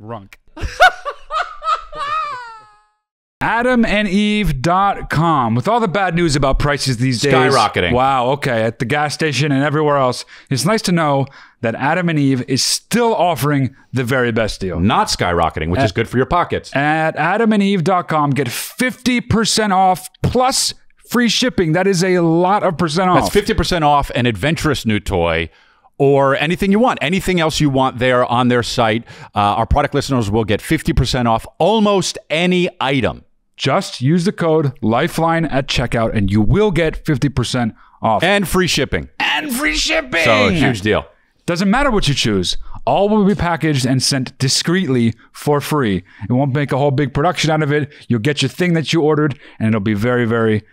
Runk. AdamandEve.com. With all the bad news about prices these days. Skyrocketing. Wow, okay. At the gas station and everywhere else. It's nice to know that Adam and Eve is still offering the very best deal. Not skyrocketing, which is good for your pockets. At adamandeve.com, get 50% off plus free shipping. That is a lot of percent off. That's 50% off an adventurous new toy or anything you want. Anything else you want there on their site. Uh, our product listeners will get 50% off almost any item. Just use the code LIFELINE at checkout and you will get 50% off. And free shipping. And free shipping. So, huge deal. Doesn't matter what you choose. All will be packaged and sent discreetly for free. It won't make a whole big production out of it. You'll get your thing that you ordered and it'll be very, very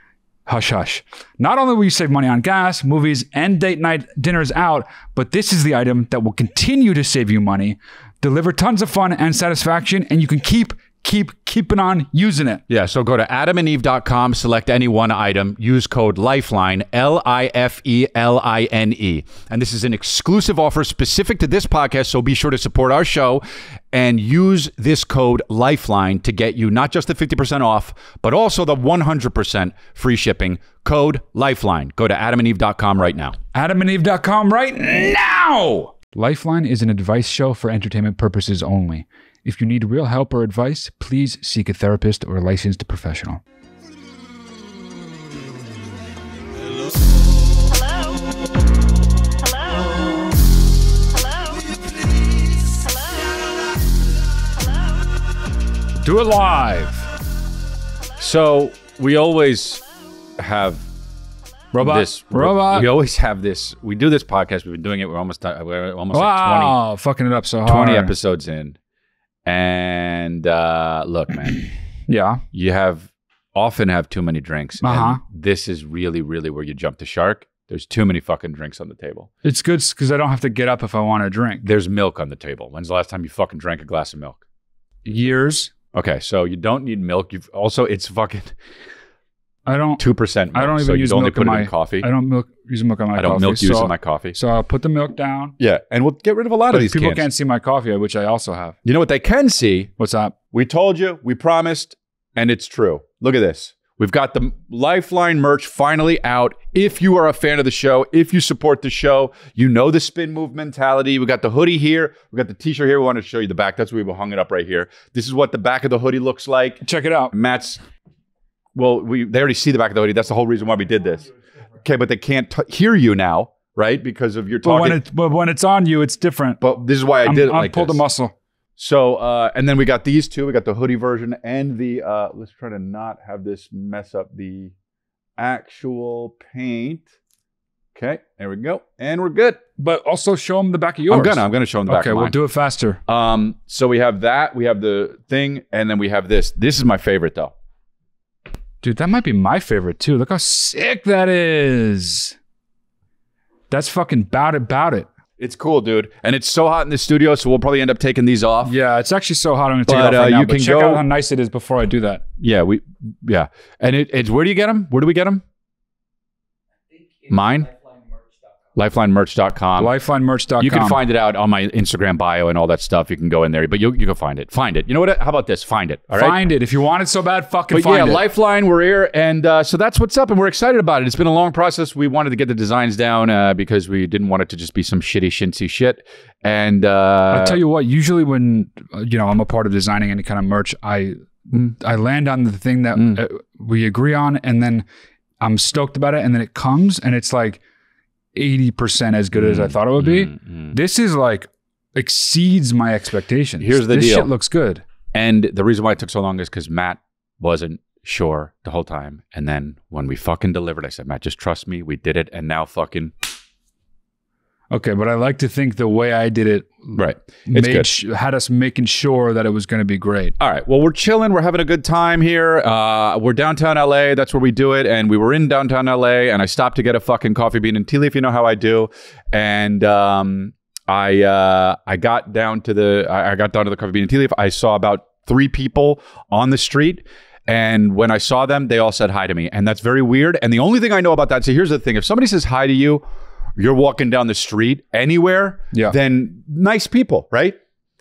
hush hush. Not only will you save money on gas, movies, and date night dinners out, but this is the item that will continue to save you money, deliver tons of fun and satisfaction, and you can keep, keep, keeping on using it. Yeah, so go to adamandeve.com, select any one item, use code LIFELINE, L I F E L I N E. And this is an exclusive offer specific to this podcast, so be sure to support our show and use this code LIFELINE to get you not just the 50% off, but also the 100% free shipping. Code LIFELINE. Go to adamandeve.com right now. adamandeve.com right now. Lifeline is an advice show for entertainment purposes only. If you need real help or advice, please seek a therapist or a licensed professional. Hello? Hello? Hello? Hello? Do it live. So we always have Robot. this Robot. We always have this. We do this podcast. We've been doing it. We're almost done- we're almost like 20, wow, fucking it up so hard. 20 episodes in. And uh, look, man, Yeah. you have often have too many drinks. Uh-huh. This is really, really where you jump the shark. There's too many fucking drinks on the table. It's good because I don't have to get up if I want to drink. There's milk on the table. When's the last time you fucking drank a glass of milk? Years. Okay, so you don't need milk. You've also it's fucking I don't. two percent. I don't even so use only milk put in my in coffee. I don't milk use milk on my I don't coffee. milk use so, in my coffee. So I'll put the milk down. Yeah, and we'll get rid of a lot But of these people cans. can't see my coffee, which I also have. You know what they can see? What's up? We told you, we promised, and it's true. Look at this. We've got the Lifeline merch finally out. If you are a fan of the show, if you support the show, you know the spin move mentality. We got the hoodie here. We got the t-shirt here. We wanted to show you the back. That's why we hung it up right here. This is what the back of the hoodie looks like. Check it out. Matt's, well, we they already see the back of the hoodie. That's the whole reason why we did this. Okay, but they can't t- hear you now, right? Because of your But talking. when it but when it's on you, it's different. but this is why I I'm, did it I'm like pulled this. a muscle. So, uh, and then we got these two. We got the hoodie version and the, uh, let's try to not have this mess up the actual paint. Okay, there we go. And we're good. But also show them the back of yours. I'm gonna, I'm gonna show them the back okay, we'll do it faster. Um, so we have that, we have the thing, and then we have this. This is my favorite though. Dude, that might be my favorite too. Look how sick that is. That's fucking bout it, bout it. It's cool, dude. And it's so hot in the studio, so we'll probably end up taking these off. Yeah, it's actually so hot. I'm gonna take But, it off right uh, now. you but can check go- out how nice it is before I do that. Yeah, we, yeah. And it, it's, where do you get them? Where do we get them? Mine? LifelineMerch.com. LifelineMerch.com. You can find it out on my Instagram bio and all that stuff. You can go in there, but you you can find it. Find it. You know what? How about this? Find it. All right. find it if you want it so bad. Fucking But find yeah, it. Lifeline, we're here, and uh, so that's what's up, and we're excited about it. It's been a long process. We wanted to get the designs down uh, because we didn't want it to just be some shitty, shinty shit. And uh, I'll tell you what. Usually, when uh, you know I'm a part of designing any kind of merch, I Mm. I land on the thing that uh, we agree on, and then I'm stoked about it, and then it comes, and it's like eighty percent as good as I thought it would be. Mm, This is like exceeds my expectations. Here's the this deal. shit looks good. And the reason why it took so long is because Matt wasn't sure the whole time. And then when we fucking delivered, I said, Matt, just trust me. We did it. And now fucking, Okay, but I like to think the way I did it right. It's made sh- had us making sure that it was going to be great. All right. Well, we're chilling. We're having a good time here. Uh, we're downtown LA. That's where we do it. And we were in downtown LA, and I stopped to get a fucking coffee bean and tea leaf. You know how I do. And um, I uh, I got down to the I I got down to the coffee bean and tea leaf. I saw about three people on the street. And when I saw them, they all said hi to me. And that's very weird. And the only thing I know about that, so here's the thing if somebody says hi to you, you're walking down the street anywhere, Yeah. then nice people, right?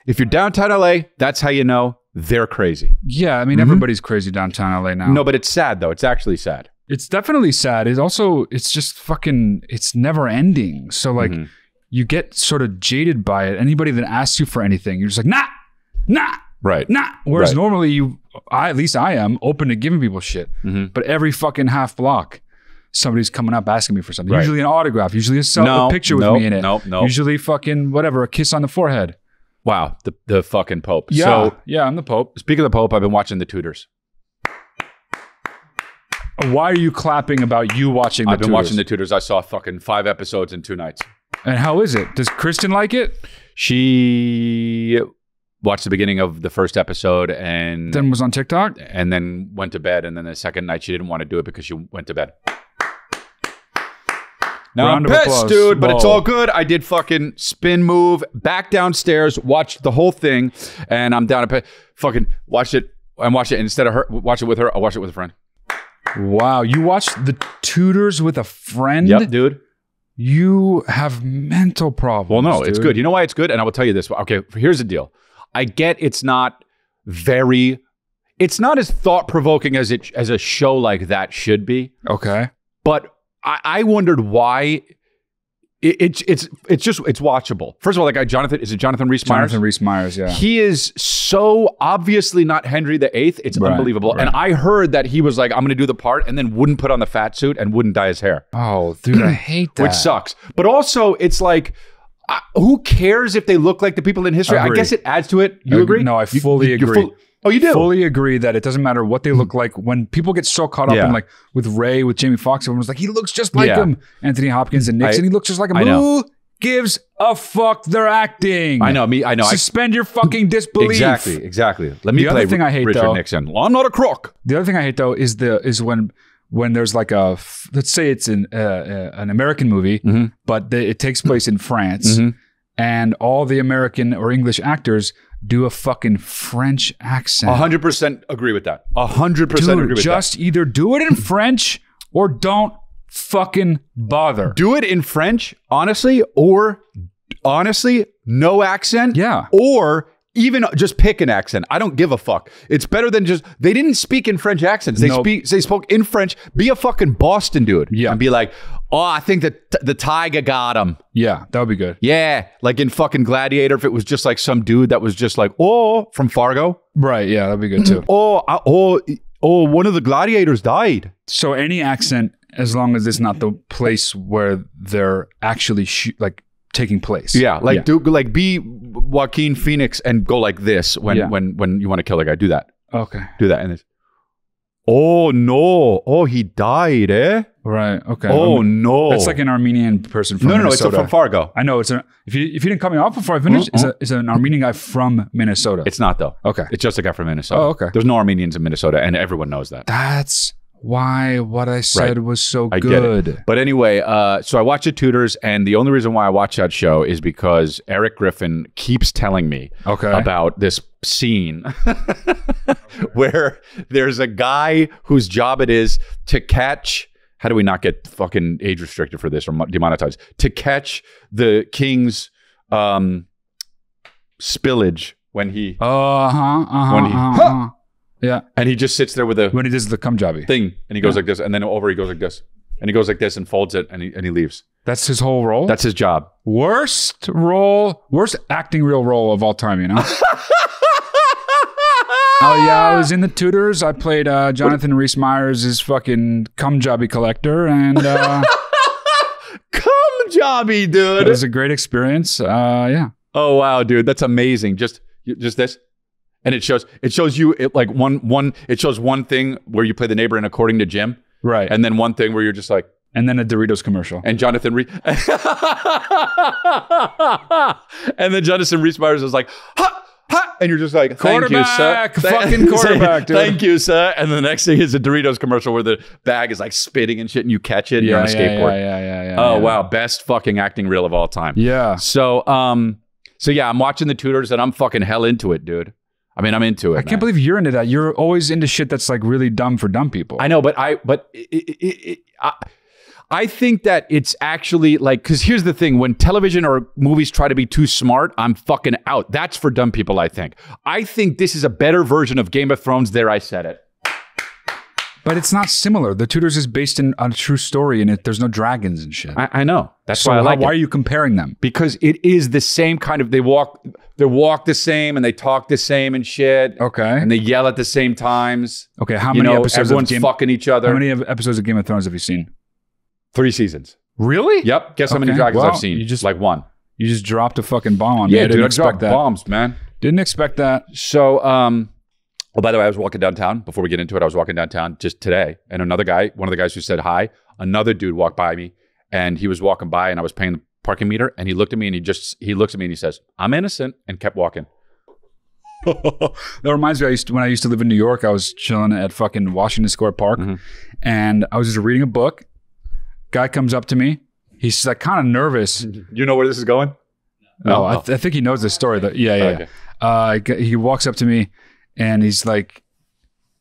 If you're downtown LA, that's how you know they're crazy. Yeah, I mean everybody's crazy downtown LA now. Mm-hmm. No, but it's sad though. It's actually sad. It's definitely sad. It's also it's just fucking it's never ending. So like Mhm. you get sort of jaded by it. Anybody that asks you for anything, you're just like, nah, nah, Right. nah. Whereas Right. normally you I at least I am open to giving people shit. Mhm. But every fucking half block, somebody's coming up asking me for something. Right. Usually an autograph, usually a, self, No, a picture with no, me in it. no, no. Usually fucking whatever, a kiss on the forehead. Wow. The the fucking Pope. Yeah. So yeah, I'm the Pope. speaking of the Pope, I've been watching the Tudors. Why are you clapping about you watching the I've been Tudors? watching the Tudors. I saw fucking five episodes in two nights. And how is it? Does Kristen like it? She watched the beginning of the first episode and Then was on TikTok? and then went to bed. And then the second night, she didn't want to do it because she went to bed. Now Round I'm pissed, dude, but it's all good. I did fucking spin move back downstairs, watched the whole thing, and I'm down to pay. Fucking watched it and watched it instead of her. Watch it with her. I watched it with a friend. Wow, you watched the Tudors with a friend? Yep, dude. You have mental problems. Well, no, it's good. You know why it's good? And I will tell you this. Okay, here's the deal. I get it's not very, it's not as thought provoking as it as a show like that should be. Okay. But I, I wondered why. It, it's it's it's just it's watchable. First of all, that guy Jonathan is it Jonathan Rhys Meyers? Jonathan Rhys Meyers, yeah. He is so obviously not Henry VIII. It's Right, unbelievable. right. And I heard that he was like, I'm going to do the part and then wouldn't put on the fat suit and wouldn't dye his hair, oh, dude, I hate that. which sucks. But also, it's like, uh, who cares if they look like the people in history? I guess it adds to it. You Ag- agree? no, I You- fully you're agree. full- oh, you do? Fully agree that it doesn't matter what they look like. When people get so caught up Yeah. in like with Ray, with Jamie Foxx, everyone's like, he looks just like Yeah. him. Anthony Hopkins and Nixon, I- he looks just like him. I. Who gives a fuck? They're acting. I know. Me, I know. I, Suspend your fucking disbelief. exactly. Exactly. Let me The play other thing I hate, Richard though- Nixon. Well, I'm not a crook. The other thing I hate though is the is when when there's like a let's say it's an uh, uh, an American movie, Mhm. but the, it takes place in France, Mhm. and all the American or English actors do a fucking French accent. A hundred percent agree with that. A hundred percent agree Dude, with that. just either do it in French or don't fucking bother. do it in French, honestly, or honestly, no accent. Yeah. Or even just pick an accent. I don't give a fuck. It's better than just they didn't speak in French accents. They Nope. speak they spoke in French. Be a fucking Boston dude. Yeah. And be like, oh, I think that the tiger got him. Yeah, that would be good. Yeah. Like in fucking Gladiator, if it was just like some dude that was just like, oh, from Fargo. Right, yeah, that'd be good too. Oh, I, oh, oh, one of the gladiators died. so any accent, as long as it's not the place where they're actually sh- like taking place. Yeah, like do like be Joaquin Phoenix and go like this when Yeah. when when you want to kill a guy. Do that. Okay. Do that and it's Oh no! Oh, he died, eh? Right. Okay. Oh Um, no! That's like an Armenian person from no, no, no. It's from Fargo. I know it's a. If you if you didn't cut me off before I finished, it's, a, it's an Armenian guy from Minnesota. It's not though. okay. It's just a guy from Minnesota. Oh, okay. There's no Armenians in Minnesota, and everyone knows that. That's why what I said was so I good. But anyway, uh, so I watch the Tudors, and the only reason why I watch that show is because Eric Griffin keeps telling me Okay. about this scene where there's a guy whose job it is to catch. How do we not get fucking age restricted for this or demonetized? To catch the king's um, spillage when he Uh huh. Uh huh. When he- uh-huh, uh-huh. Yeah. and he just sits there with a When he does the cum jobby. thing and he goes like this and then over he goes like this and he goes like this and folds it and he and he leaves. That's his whole role. That's his job. worst role, worst acting real role of all time. You know. Oh yeah, I was in the Tudors. I played uh, Jonathan Rhys Meyers' his fucking cum jobby collector, and uh, Come jobby, dude. it was a great experience. Uh, yeah, Oh wow, dude, that's amazing. Just just this, and it shows it shows you it like one one. It shows one thing where you play the neighbor in according to Jim, right. And, and then one thing where you're just like and then a Doritos commercial. and Jonathan Rhys, and then Jonathan Rhys Meyers is like ha ha, and you're just like thank you, sir. Fucking quarterback, dude. Thank you, sir. And the next thing is a Doritos commercial where the bag is like spitting and shit, and you catch it. And you're on a yeah, skateboard. Yeah, yeah, yeah, yeah. Oh yeah. wow, best fucking acting reel of all time. Yeah. So, um, so yeah, I'm watching the Tudors and I'm fucking hell into it, dude. I mean, I'm into it. I can't believe you're into that. You're always into shit that's like really dumb for dumb people. I know, but I, but it, it, it, it, I, I think that it's actually like because here's the thing: when television or movies try to be too smart, I'm fucking out. That's for dumb people. I think. I think this is a better version of Game of Thrones. There, I said it. But it's not similar. The Tudors is based in on a true story, and it, there's no dragons and shit. I, I know. That's so why I how- like why it. are you comparing them? because it is the same kind of. They walk. They walk the same and they talk the same and shit. Okay. And they yell at the same times. Okay, how you many know, episodes of everyone's Game? fucking each other. How many of- episodes of Game of Thrones have you seen? Three seasons. Really? Yep. Guess how many dragons well, I've seen? you just- like one. You just dropped a fucking bomb on me. Yeah, I didn't dude. I expect dropped that. bombs, man. Didn't expect that. So, um, oh, by the way, I was walking downtown before we get into it. I was walking downtown just today, and another guy, one of the guys who said hi, another dude walked by me, and he was walking by, and I was paying the parking meter, and he looked at me, and he just he looks at me, and he says, "I'm innocent," and kept walking. that reminds me. I used to, when I used to live in New York, I was chilling at fucking Washington Square Park, Mm-hmm. and I was just reading a book. Guy comes up to me. He's like kind of nervous. You know where this is going? No, I, th- I think he knows this story. That yeah, yeah. Okay. yeah. Uh, he walks up to me, and he's like,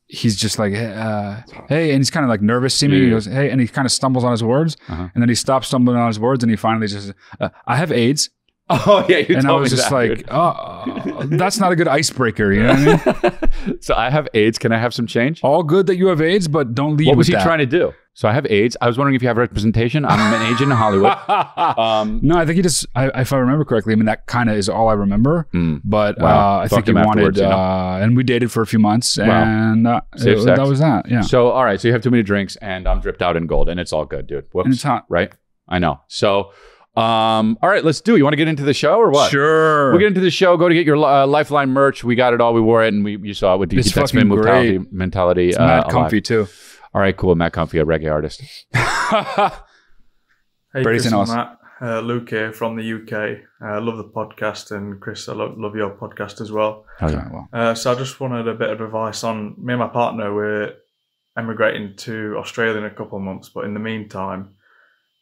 he's just like, hey, uh, hey, and he's kind of like nervous seeming. Yeah, He goes, hey, and he kind of stumbles on his words, Uh-huh. and then he stops stumbling on his words, and he finally just, uh, I have AIDS, Oh yeah, you and I was just that, like, dude. oh, that's not a good icebreaker. You know what I mean? so I have AIDS. Can I have some change? All good that you have AIDS, but don't leave. What was he that. trying to do? So I have AIDS. I was wondering if you have representation. I'm an agent in Hollywood. Um, No, I think he just, I, if I remember correctly, I mean, that kind of is all I remember. mm. But Wow. uh, I Fucked think he wanted, you know? uh, and we dated for a few months, Wow. and uh, it- that was that. Yeah. So all right, so you have too many drinks, and I'm dripped out in gold, and it's all good, dude. Whoops. And it's hot. right? I know. So, um, all right, let's do. it. You want to get into the show or what? Sure. We'll get into the show. Go to get your uh, Lifeline merch. We got it all. We wore it, and we you saw it with the It's That's fucking mentality. mentality It's uh, mad alive. comfy too. All right, cool. Matt Comfy, a reggae artist. Hey, Brady Chris St. and Austin. Matt. Uh, Luke here from the UK. I uh, love the podcast, and Chris, I love, love your podcast as well. Okay, well, Uh, so I just wanted a bit of advice on me and my partner. We're emigrating to Australia in a couple of months, but in the meantime,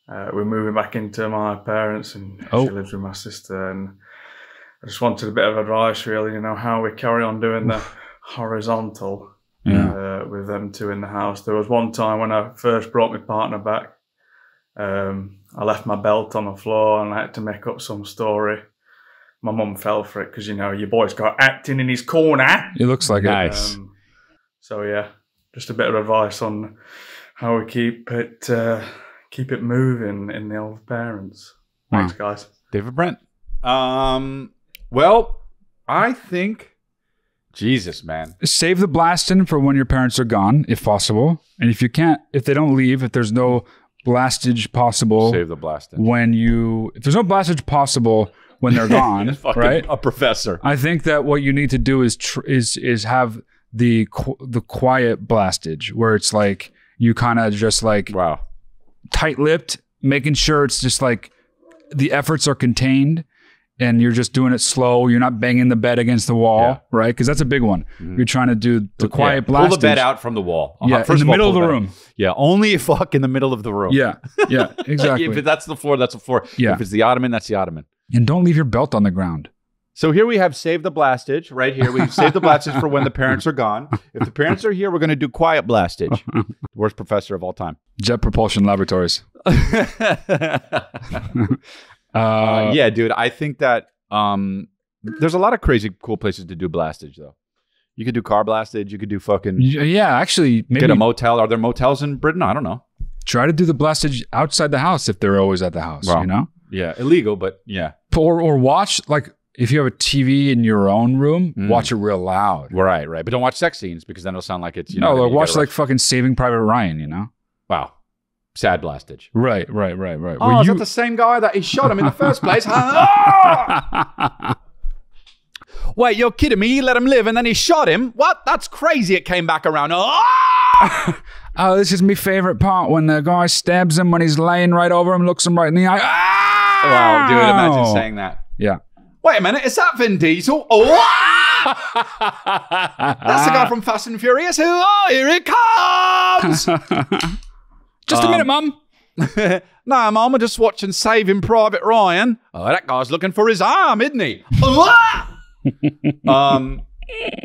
uh, we're moving back into my parents, and Oh. she lives with my sister. And I just wanted a bit of advice, really. You know how we carry on doing the horizontal yeah. uh, with them two in the house. There was one time when I first brought my partner back, um, I left my belt on the floor and I had to make up some story. My mum fell for it because you know your boy's got acting in his corner. He looks like Nice. Um, so yeah, just a bit of advice on how we keep it uh, keep it moving in the old parents. Thanks, guys. David Brent. Um. Well, I think. Jesus, man. Save the blasting for when your parents are gone, if possible. And if you can't, if they don't leave, if there's no blastage possible Save the blasting. when you, if there's no blastage possible when they're gone, right? A professor. I think that what you need to do is tr- is is have the qu- the quiet blastage where it's like you kind of just like Wow. tight-lipped, making sure it's just like the efforts are contained and you're just doing it slow. You're not banging the bed against the wall, Yeah. right? Because that's a big one. You're trying to do the quiet Yeah, blast. Pull the bed out from the wall. Uh-huh. Yeah, in the middle of pull the room. Yeah, only fuck in the middle of the room. Yeah, yeah, exactly. if that's the floor, that's the floor. Yeah. If it's the ottoman, that's the ottoman. and don't leave your belt on the ground. So here we have save the blastage right here. We save the blastage for when the parents are gone. If the parents are here, we're going to do quiet blastage. Worst professor of all time. Jet Propulsion Laboratories. Uh, Uh, yeah, dude. I think that um, there's a lot of crazy cool places to do blastage though. You could do car blastage. You could do fucking yeah. Actually, maybe get a motel. Are there motels in Britain? I don't know. try to do the blastage outside the house if they're always at the house. Wow. You know, Yeah, illegal, but yeah, or or watch like if you have a TV in your own room, Mm. watch it real loud. right, right. But don't watch sex scenes because then it'll sound like it's you no, know. like watch like fucking Saving Private Ryan. You know. wow, sad blastage. Right, right, right, right. Oh, Where is you- that the same guy that he shot him in the first place? Ah! Wait, you're kidding me? He let him live and then he shot him? What? That's crazy. It came back around. Ah! oh, this is my favorite part when the guy stabs him when he's laying right over him, looks him right in the eye. Ah! Wow, dude, imagine saying that. Yeah. Wait a minute, is that Vin Diesel? Oh! That's the guy from Fast and Furious. Who? Oh, here it comes! Just a Um, minute, mum. no, Mum, I'm just watching Saving Private Ryan. Oh, that guy's looking for his arm, isn't he? um.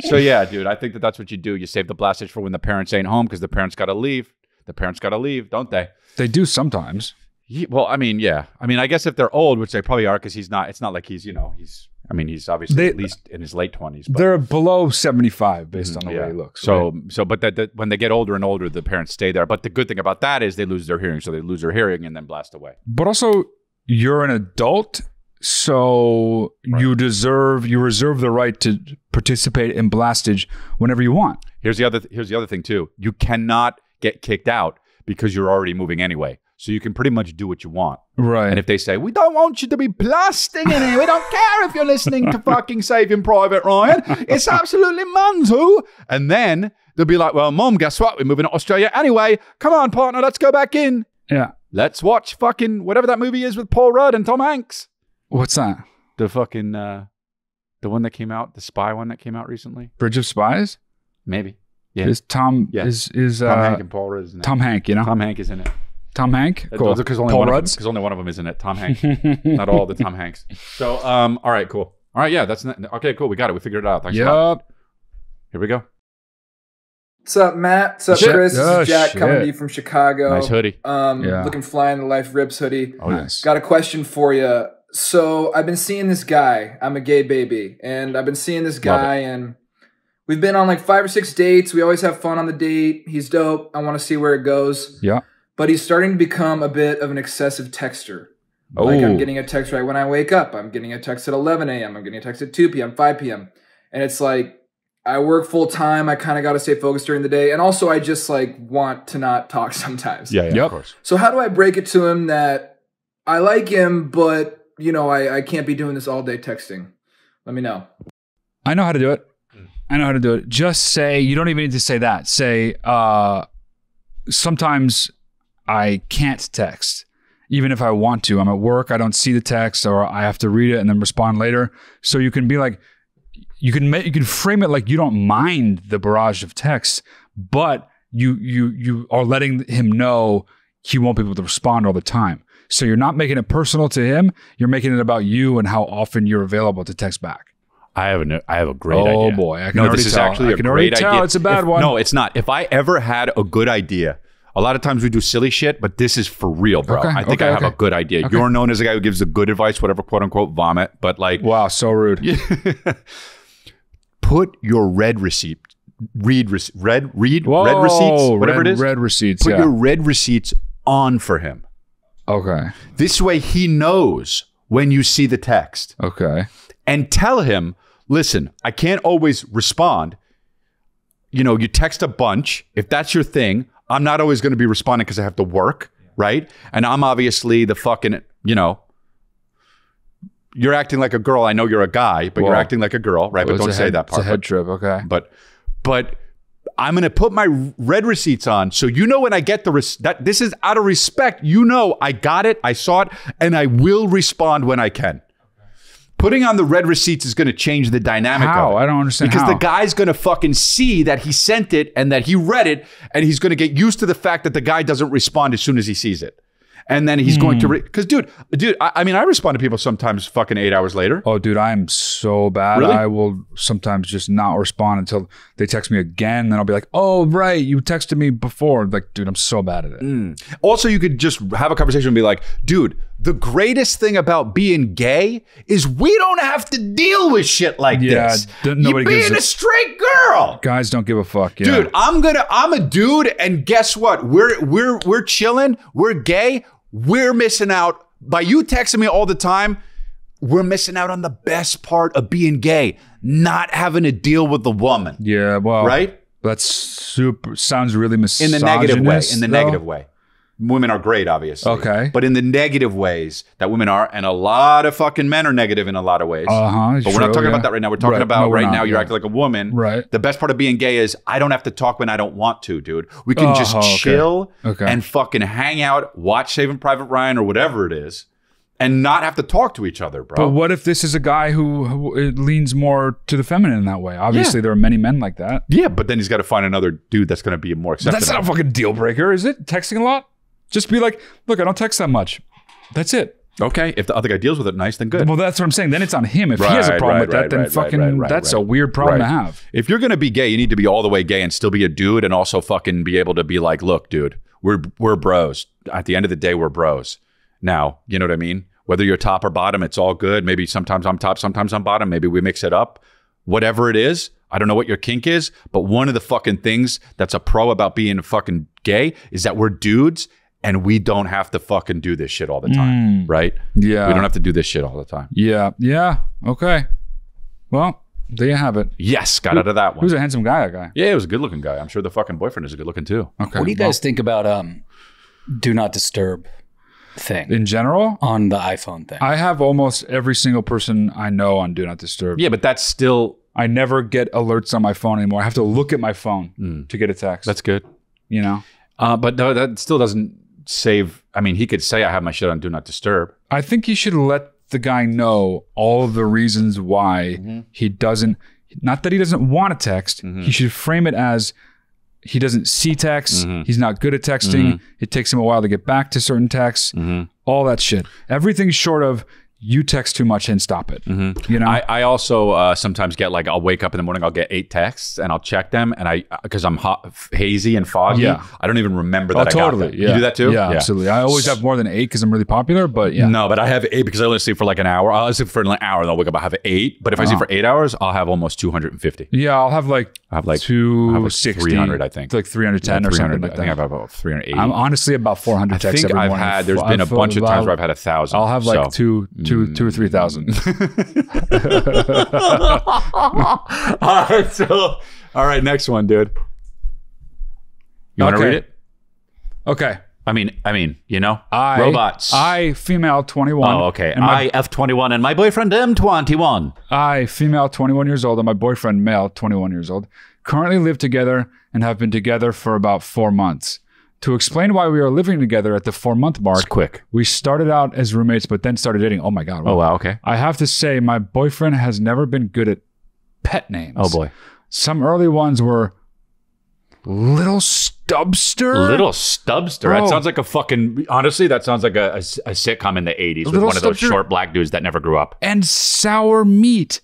So yeah, dude, I think that that's what you do. You save the blastage for when the parents ain't home because the parents got to leave. the parents got to leave, don't they? They do sometimes. He, well, I mean, yeah. I mean, I guess if they're old, which they probably are, because he's not. It's not like he's, you know, he's. I mean, he's obviously They- at least in his late twenties. They're below 75 based mm-hmm, on the yeah. way he looks. So, right? so, but that, that when they get older and older, the parents stay there. But the good thing about that is they lose their hearing, so they lose their hearing and then blast away. but also you're an adult, so you deserve you reserve the right to participate in blastage whenever you want. Here's the other. Here's the other thing too. You cannot get kicked out because you're already moving anyway. So you can pretty much do what you want. Right. And if they say we don't want you to be blasting in here, we don't care if you're listening to fucking Saving Private Ryan. It's absolutely manzo. And then they'll be like, "Well, mom, guess what? We're moving to Australia anyway. Come on, partner, let's go back in. yeah. Let's watch fucking whatever that movie is with Paul Rudd and Tom Hanks. What's that? The fucking uh, the one that came out, the spy one that came out recently. Bridge of Spies? Maybe. Yeah. Is Tom Yeah. is is Tom uh, Hanks and Paul Rudd is in it. Tom Hank, you know? Tom Hank is in it. Tom Hank? Cool. Because only, Paul one of them- only one of them is in it. Tom Hanks. Not all the Tom Hanks. So, um, all right, cool. All right, yeah, that's not, okay. Cool, we got it. We figured it out. Thanks. Yep. Here we go. What's up, Matt? What's up, Shit. Chris? This Oh, is Jack coming to you from Chicago. Nice hoodie. Um, Yeah. looking fly in the life ribs hoodie. Oh, nice. Got a question for you. So I've been seeing this guy. I'm a gay baby, and I've been seeing this guy, and we've been on like five or six dates. We always have fun on the date. He's dope. I want to see where it goes. Yeah. But he's starting to become a bit of an excessive texter. Oh. Like Oh. I'm getting a text right when I wake up. I'm getting a text at 11 a.m. I'm getting a text at 2 p.m., 5 p.m. And it's like I work full time. I kind of got to stay focused during the day, and also I just like want to not talk sometimes. Yeah, yeah, Yep. of course. So how do I break it to him that I like him, but you know I, I can't be doing this all day texting? Let me know. I know how to do it. I know how to do it. Just say you don't even need to say that. Say uh sometimes I can't text. Even if I want to. I'm at work, I don't see the text or I have to read it and then respond later. So you can be like you can make you can frame it like you don't mind the barrage of texts, but you you you are letting him know he won't be able to respond all the time. So you're not making it personal to him, you're making it about you and how often you're available to text back. I have a, I have a great idea. Oh, idea. boy, I can no, already this is tell. actually I a can already great tell idea. it's a bad If- one. No, it's not. If I ever had a good idea, a lot of times we do silly shit, but this is for real, bro. Okay, I think okay, I have okay. a good idea. You're known as a guy who gives the good advice, whatever, quote unquote, vomit. But like, Wow, so rude. put your red receipt, read, rec- red, read, Whoa, red receipts, whatever red, it is. Red receipts. put yeah. your red receipts on for him. okay. This way, he knows when you see the text. Okay. and tell him, listen, I can't always respond. You know, you text a bunch. If that's your thing, I'm not always going to be responding because I have to work, right? And I'm obviously the fucking, you know, you're acting like a girl. I know you're a guy, but you're acting like a girl, right? But don't say head- that part. It's a head trip. Okay. But, but I'm going to put my red receipts on, so you know when I get the res- that this is out of respect. You know, I got it, I saw it, and I will respond when I can. Putting on the red receipts is going to change the dynamic. How? Of it. I don't understand Because how. the guy's going to fucking see that he sent it and that he read it, and he's going to get used to the fact that the guy doesn't respond as soon as he sees it. And then he's going Hmm. to because, dude, dude, I, I mean, I respond to people sometimes fucking eight hours later. Oh, dude, I am so bad. Really? I will sometimes just not respond until they text me again. Then I'll be like, "Oh, right, you texted me before." Like, dude, I'm so bad at it. Mm. Also, you could just have a conversation and be like, dude, the greatest thing about being gay is we don't have to deal with shit like Yeah, this. you nobody gives being a- a straight girl. Guys don't give a fuck. Yeah. Dude, I'm gonna I'm a dude, and guess what? We're we're we're chilling, we're gay, we're missing out. By you texting me all the time, we're missing out on the best part of being gay, not having to deal with the woman. Yeah. Well, Right? That's super. Sounds really misogynist. In the negative way. In the though. negative way. Women are great, obviously. Okay. But in the negative ways that women are, and a lot of fucking men are negative in a lot of ways. Uh huh. But we're not talking about that right now. We're talking Right. about No, we're right not, now. You're yeah. acting like a woman. Right. The best part of being gay is I don't have to talk when I don't want to, dude. We can just okay. chill Okay. and fucking hang out, watch Saving Private Ryan or whatever it is, and not have to talk to each other, bro. But what if this is a guy who, who it leans more to the feminine in that way? Obviously, there are many men like that. yeah, but then he's got to find another dude that's going to be more accepting. that's not a fucking deal breaker, is it? Texting a lot? Just be like, look, I don't text that much. That's it. okay, if the other guy deals with it, nice, then good. Well, that's what I'm saying. Then it's on him. If he has a problem right, with that, right, then right, fucking right, right, that's right. a weird problem to have. If you're going to be gay, you need to be all the way gay and still be a dude and also fucking be able to be like, look, dude, we're we're bros. At the end of the day, we're bros. Now, you know what I mean? Whether you're top or bottom, it's all good. Maybe sometimes I'm top, sometimes I'm bottom. Maybe we mix it up. Whatever it is, I don't know what your kink is, but one of the fucking things that's a pro about being fucking gay is that we're dudes and we don't have to fucking do this shit all the time, right? Yeah. We don't have to do this shit all the time. Yeah. Yeah. Okay. Well, there you have it. Yes, got out of that one. Who's a handsome guy? That guy. Yeah, it was a good looking guy. I'm sure the fucking boyfriend is a good looking too. Okay. What do you guys think about um, do not disturb thing in general? on the iPhone thing? I have almost every single person I know on Do Not Disturb. Yeah, but that's still I never get alerts on my phone anymore. I have to look at my phone to get a text. that's good. you know. Uh, but no, that still doesn't save. I mean, he could say I have my shit on Do Not Disturb. I think you should let the guy know all of the reasons why mm-hmm. he doesn't. Not that he doesn't want to text. Mm-hmm. He should frame it as he doesn't see text. Mm-hmm. He's not good at texting. It takes him a while to get back to certain texts. All that shit. Everything short of you text too much and stop it. You know. I, I also uh, sometimes get like I'll wake up in the morning, I'll get eight texts and I'll check them, and I because I'm hot, hazy and foggy, Yeah. I don't even remember oh, that I got totally. Yeah. You do that too? Yeah, absolutely. I always have more than eight because I'm really popular. But yeah. No, but I have eight because I only sleep for like an hour. I'll sleep for an hour and I'll wake up. I have eight. But if I Uh-huh. sleep for eight hours, I'll have almost 250. Yeah, I'll have like I have like two I like 300, I think. like three hundred ten Yeah, or something like I think I have about 380. I'm honestly about four hundred I texts think I've had, there's I've been a bunch of times where I've had a thousand. I'll have like So- two, two, hmm. two or three thousand. all right, so, all right, next one, dude. You want to Okay. read it? okay, I mean, I mean, you know, I robots. I female twenty one. oh, okay. And my, I F twenty one and my boyfriend M twenty one. I female twenty one years old and my boyfriend male twenty one years old currently live together and have been together for about four months. To explain why we are living together at the four month mark, It's quick. we started out as roommates, but then started dating. Oh my god! Oh wow. Okay. I have to say, my boyfriend has never been good at pet names. Oh boy. Some early ones were Little Stubster. Little Stubster. Bro. That oh. sounds like a fucking. Honestly, that sounds like a, a, a sitcom in the '80s with Little one of those Stubster- short black dudes that never grew up. and Sour Meat.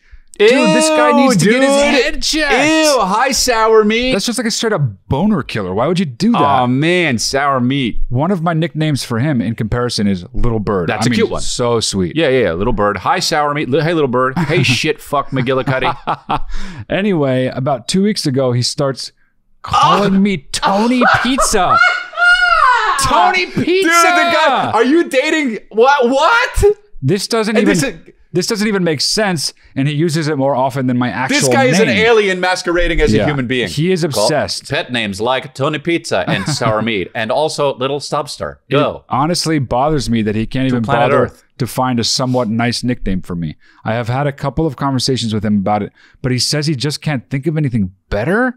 Dude, this guy needs to get his head checked. Ew, hi sour meat. That's just like a straight up boner killer. Why would you do that? oh man, sour meat. One of my nicknames for him in comparison is Little Bird. That's a a cute one. So sweet. Yeah, yeah, yeah. Little bird. Hi sour meat. Hey, little bird. Hey, shit, fuck McGillicuddy. Anyway, about two weeks ago, he starts calling me Tony Pizza. Tony Pizza. Dude, the guy. Are you dating? What? What? This doesn't And even. this This, doesn't even make sense, and he uses it more often than my actual. This guy is an alien masquerading as Yeah. a human being. He is obsessed. Pet names like Tony Pizza and Sour Meat, and also Little Stubster. Go. honestly bothers me that he can't even planet bother Earth. to find a somewhat nice nickname for me. I have had a couple of conversations with him about it, but he says he just can't think of anything better.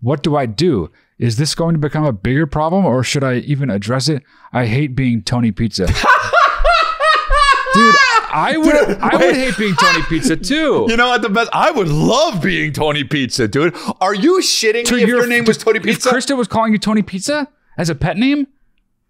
What do I do? Is this going to become a bigger problem or should I even address it? I hate being Tony Pizza. Dude, I would I would hate being Tony Pizza too. You know what? The best. I would love being Tony Pizza, dude. Are you shitting me? If your name was Tony If Pizza, Krista was calling you Tony Pizza as a pet name?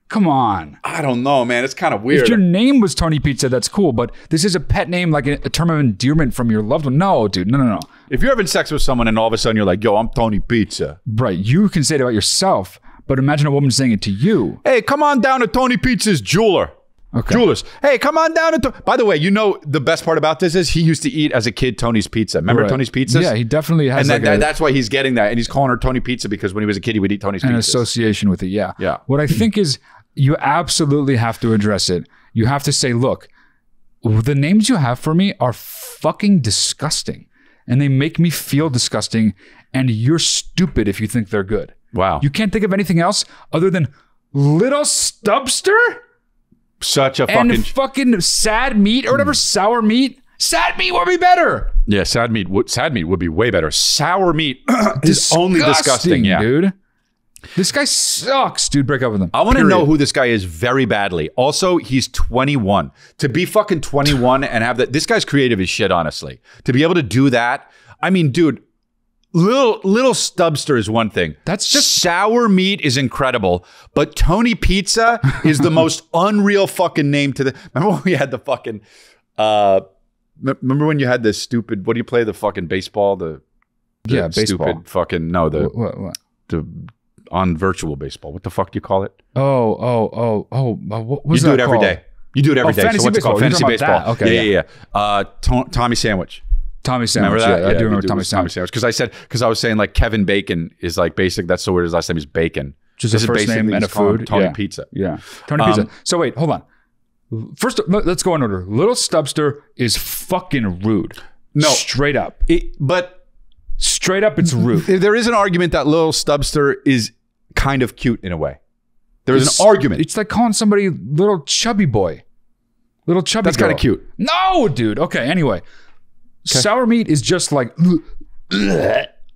Come on. I don't know, man. It's kind of weird. If your name was Tony Pizza, that's cool. But this is a pet name, like a, a term of endearment from your loved one. No, dude, no, no, no. If you're having sex with someone and all of a sudden you're like, "Yo, I'm Tony Pizza." Right, you can say it about yourself, but imagine a woman saying it to you. Hey, come on down to Tony Pizza's jeweler. Okay. Jewelers. Hey, come on down. To- By the way, you know the best part about this is he used to eat as a kid Tony's Pizza. Remember Right. Tony's Pizza? Yeah, he definitely has and that, like that- a- that's why he's getting that, and he's calling her Tony Pizza because when he was a kid, he would eat Tony's an Pizzas. association with it. Yeah. Yeah. What I think is you absolutely have to address it. You have to say, look, the names you have for me are fucking disgusting. And they make me feel disgusting. And you're stupid if you think they're good. wow, You can't think of anything else other than Little Stubster? Such a and fucking fucking sad meat or whatever, hmm. sour meat. Sad meat would be better. yeah. Sad meat. Would, sad meat would be way better. Sour meat is only disgusting. Yeah. dude. This guy sucks, dude. Break up with him. I want to know who this guy is very badly. Also, he's 21. To be fucking 21 and have that, this guy's creative as shit, honestly. To be able to do that, I mean, dude, little little Stubster is one thing. That's just- sour meat is incredible, but Tony Pizza is the most unreal fucking name to the. Remember when we had the fucking, uh, remember when you had this stupid? What do you play? The fucking baseball? The, the Yeah, baseball. Stupid fucking no the What, what, the on virtual baseball. What the fuck do you call it? Oh, oh, oh, oh. uh, What You was do that it every called? day. You do it every Oh, day. fantasy so what's it called? baseball. Fantasy baseball. that. Okay, yeah, yeah, yeah. Uh, To- Tommy Sandwich. Tommy Sandwich. Remember that? Yeah, I do remember do Tommy Sandwich. Because I said because I was saying like Kevin Bacon is like basic. That's the word. His last name is Bacon. Just This a first name and a just calling him food. Tony yeah. Pizza. Yeah, Tony Um, Pizza. So wait, hold on. First, let- let's go in order. Little Stubster is fucking rude. No. straight up, It, but straight up, it's rude. there is an argument that Little Stubster is kind of cute in a way. There is It's- an argument. It's like calling somebody little chubby boy, little chubby. That's kinda cute. No, dude. Okay. Anyway, sour meat is just like.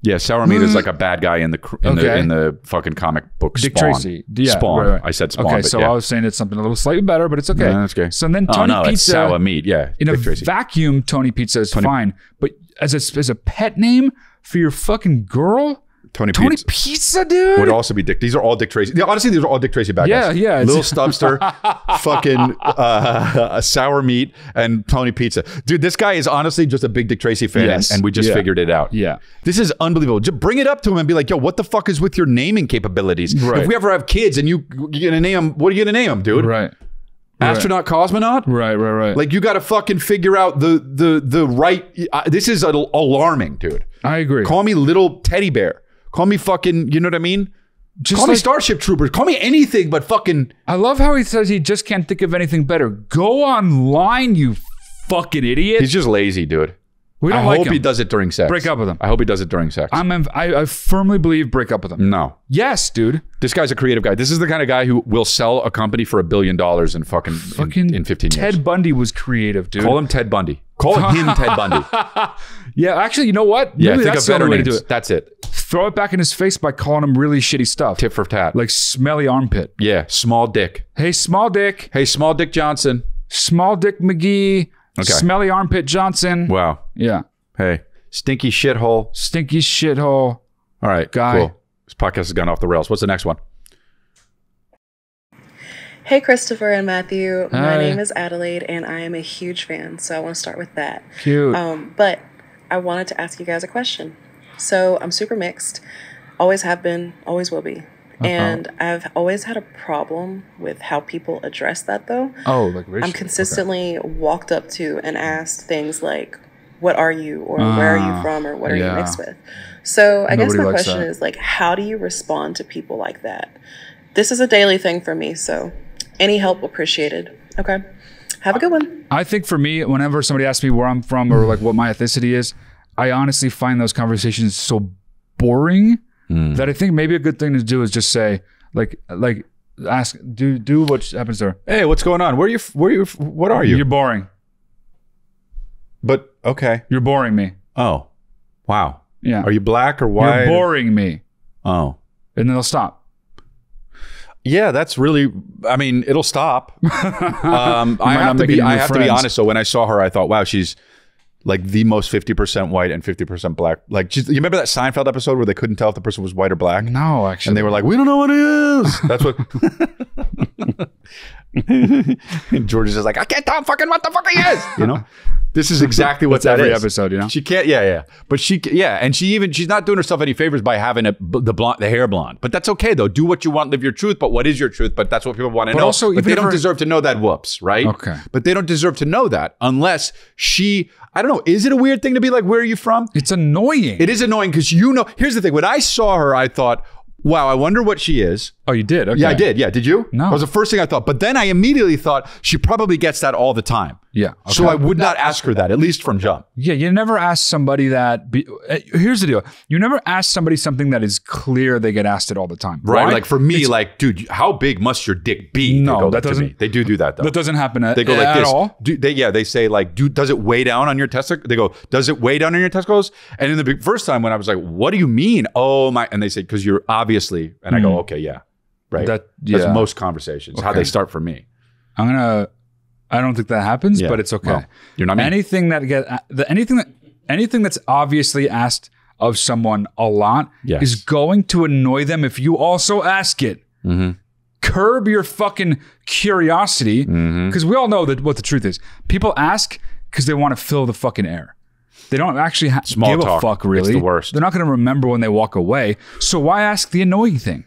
Yeah, sour meat is like a bad guy in the in, the, in the fucking comic book. Dick Tracy. Yeah, Spawn. right, right. I said Spawn. Okay, so yeah. I was saying it's something a little slightly better, but it's okay. Yeah, that's okay. So then oh Tony no, it's Pizza sour meat. Yeah, in a Tracy. vacuum, Tony Pizza is fine, but as a as a pet name for your fucking girl, Tony, Tony Pizza. Pizza, dude. would also be Dick. These are all Dick Tracy. Yeah, honestly, these are all Dick Tracy bad Yeah, guys. yeah, Little Stubster, fucking uh, sour meat, and Tony Pizza. Dude, this guy is honestly just a big Dick Tracy fan, Yes. and, we just Yeah. figured it out. Yeah. This is unbelievable. Just bring it up to him and be like, "Yo, what the fuck is with your naming capabilities? Right. If we ever have kids and you you're gonna name them, what are you gonna name them, dude? right, Astronaut, cosmonaut? right, right, right. Like you got to fucking figure out the the the right. Uh, this is al- alarming, dude. I agree. Call me little teddy bear. Call me fucking. You know what I mean? Just Call me Starship Troopers. Call me anything but fucking. I love how he says he just can't think of anything better. Go online, you fucking idiot. He's just lazy, dude. we don't I like hope him. he does it during sex. Break up with him. I hope he does it during sex. I'm, I, I firmly believe break up with him. no. Yes, dude. This guy's a creative guy. This is the kind of guy who will sell a company for a billion dollars in fucking, in- Fucking in, 15 Ted years. Ted Bundy was creative, dude. Call him Ted Bundy. Call him Ted Bundy. yeah, actually, you know what? Yeah, Maybe think that's of better way to do it. That's it. Throw it back in his face by calling him really shitty stuff, Tip for tat. like smelly armpit. yeah, small dick. Hey, small dick, Hey, small dick Johnson. small dick McGee, Okay. smelly armpit Johnson. Wow. Yeah, Hey, stinky shithole. stinky shithole. All right, Guy. Cool. This podcast has gone off the rails. What's the next one? Hey, Christopher and Matthew. Hi. My name is Adelaide, and I am a huge fan, so I want to start with that. Cute. Um, but I wanted to ask you guys a question. So I'm super mixed, always have been, always will be. And I've always had a problem with how people address that, though. oh, like racial. I'm consistently walked up to and asked things like, "What are you?" or "Where are Ah, you from?" or "What are yeah. you mixed with?" So I guess my question that. is like, how do you respond to people like that? This is a daily thing for me, so any help appreciated. Okay, have a good one. I think for me, whenever somebody asks me where I'm from or like what my ethnicity is, I honestly find those conversations so boring hmm. that I think maybe a good thing to do is just say like like ask do do what happens there. Hey, what's going on? Where are you? Where are you? What are you? You're boring. but okay. You're boring me. Oh, wow. Yeah. Are you black or white? You're boring me. Oh, And then they'll stop. Yeah. That's really. I mean, it'll stop. um, I have to be. I have to be honest. So when I saw her, I thought, wow, she's like the most fifty percent white and fifty percent black. Like, you remember that Seinfeld episode where they couldn't tell if the person was white or black? No, actually. And they were like, "We don't know what it is." That's what. and George is just like, "I can't tell fucking what the fuck he is." You know, this is exactly what That's that every is. episode, you know? She can't. Yeah, yeah. But she, yeah, and she even she's not doing herself any favors by having a, the blonde, the hair blonde. But that's okay though. Do what you want, live your truth. But what is your truth? But that's what people want to But know. also, but they don't deserve to know that. Whoops, right? Okay. But they don't deserve to know that unless she. I don't know. Is it a weird thing to be like, "Where are you from?" it's annoying. It is annoying because you know. Here's the thing. When I saw her, I thought, "Wow, I wonder what she is." Oh, you did? Okay. Yeah, I did. Yeah, did you? No. That was the first thing I thought. But then I immediately thought she probably gets that all the time. Yeah. So. I would not ask her that, at least from jump. Yeah, you never ask somebody that. Be, uh, here's the deal: you never ask somebody something that is clear they get asked it all the time. Right. Like for me, like, dude, how big must your dick be? No, they go that doesn't-. They do do that though. that doesn't happen at, they go like at this. all. Do, they, yeah, they say like, do, does it weigh down on your testicles? They go, does it weigh down on your testicles? And in the first time when I was like, what do you mean? Oh my! And they say because you're obviously. And I go, okay, yeah, right. That- That's most conversations. How they start for me. I'm gonna. I don't think that happens, Yeah. but it's okay. Well, you're not me. anything that get the anything that anything that's obviously asked of someone a lot Yes. is going to annoy them if you also ask it. Mm-hmm. Curb your fucking curiosity, Mm-hmm. because we all know that what the truth is. People ask because they want to fill the fucking air. They don't actually ha- Small give talk. a fuck. It's Really, the worst. They're not going to remember when they walk away. So why ask the annoying thing?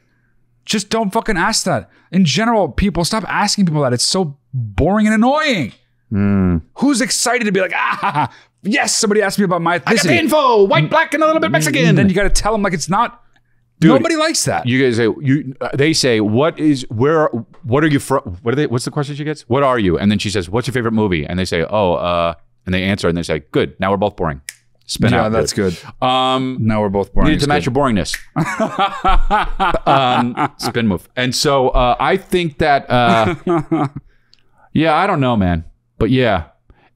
Just don't fucking ask that. In general, people stop asking people that. It's so boring and annoying. Who's excited to be like, ah, yes, somebody asked me about my ethnicity. info, white, black, and a little bit Mexican. And then you got to tell them like it's not. Dude, nobody likes that. You guys say you. Uh, they say what is where? What are you from? What are they? What's the question she gets? What are you? And then she says, "What's your favorite movie?" And they say, "Oh, uh," and they answer and they say, "Good. Now we're both boring." Spin yeah, out. that's good. Um, Now we're both boring. needed It's to match good. your boringness. um, spin move. And so uh, I think that, uh, yeah, I don't know, man, but yeah,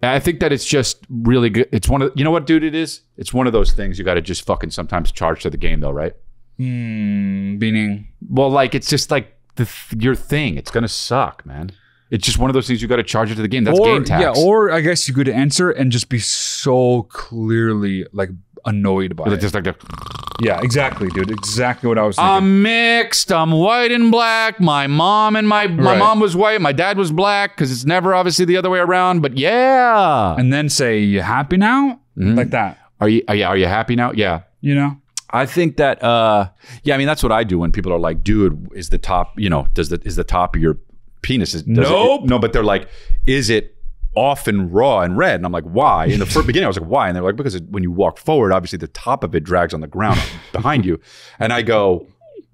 I think that it's just really good. It's one of you know what, dude, it is. It's one of those things you got to just fucking sometimes charge to the game, though, right? Hmm, meaning, Well, like it's just like the th- your thing. It's gonna suck, man. It's just one of those things you got to charge it to the game. That's or game tax. yeah, or I guess you could answer and just be so clearly like annoyed by it. just like the, yeah, exactly, dude. Exactly what I was thinking. I'm mixed. I'm white and black. My mom and my my Right. mom was white. My dad was black because it's never obviously the other way around. But yeah, and then say, "You happy now?" Mm-hmm. Like that. are you are you, are you happy now? Yeah. You know. I think that uh yeah, I mean that's what I do when people are like, dude, is the top, you know, does the is the top of your penis is does it- Nope. no, but they're like, is it often raw and red? And I'm like, why? In the first beginning, I was like, why? And they're like, because it, when you walk forward, obviously the top of it drags on the ground behind you. And I go,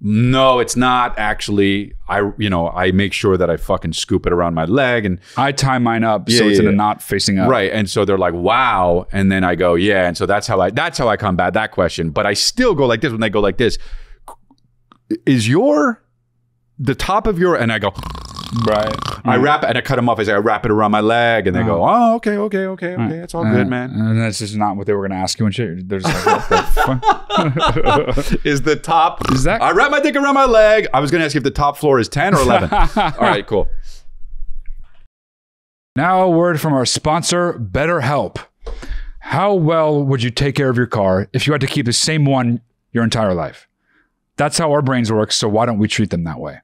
no, it's not actually. I you know I make sure that I fucking scoop it around my leg and I tie mine up so it's yeah, in a knot facing up. Right. And so they're like, wow. And then I go, yeah. And so that's how I that's how I combat that question. But I still go like this when they go like this. Is your the top of your and I go, Right. I mm. wrap it and I cut them off as I wrap it around my leg and they go, mm. Oh, okay, okay, okay, okay. Mm. It's all good, man. And that's just not what they were going to ask you and shit. They're just like, what the fuck? Is the top Is that- I wrap my dick around my leg. I was gonna ask you if the top floor is 10 or 11. all right, cool. Now, a word from our sponsor, BetterHelp. How well would you take care of your car if you had to keep the same one your entire life? That's how our brains work, so why don't we treat them that way?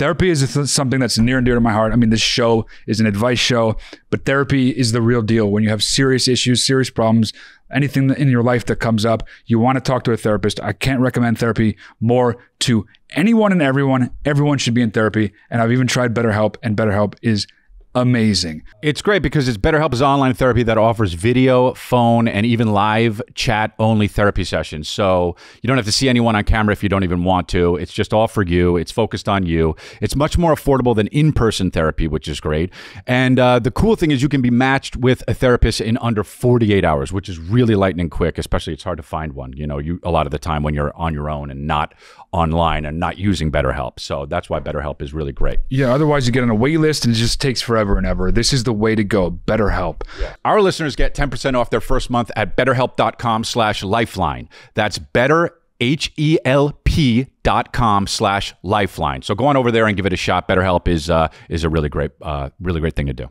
Therapy is something that's near and dear to my heart. I mean, this show is an advice show, but therapy is the real deal. When you have serious issues, serious problems, anything in your life that comes up, you want to talk to a therapist. I can't recommend therapy more to anyone and everyone. Everyone should be in therapy. And I've even tried BetterHelp, and BetterHelp is amazing. It's great because it's BetterHelp is online therapy that offers video, phone, and even live chat only therapy sessions. So you don't have to see anyone on camera if you don't even want to. It's just all for you. It's focused on you. It's much more affordable than in person therapy, which is great. And uh, the cool thing is you can be matched with a therapist in under 48 hours, which is really lightning quick. Especially it's hard to find one. You know, you a lot of the time when you're on your own and not online and not using BetterHelp. So that's why BetterHelp is really great. Yeah, otherwise you get on a wait list and it just takes forever and ever. This is the way to go. BetterHelp. Our listeners get 10% off their first month at betterhelp.com slash lifeline. That's better, H-E-L-P dot com slash lifeline. So go on over there and give it a shot. BetterHelp is uh, is a really great, uh, really great thing to do.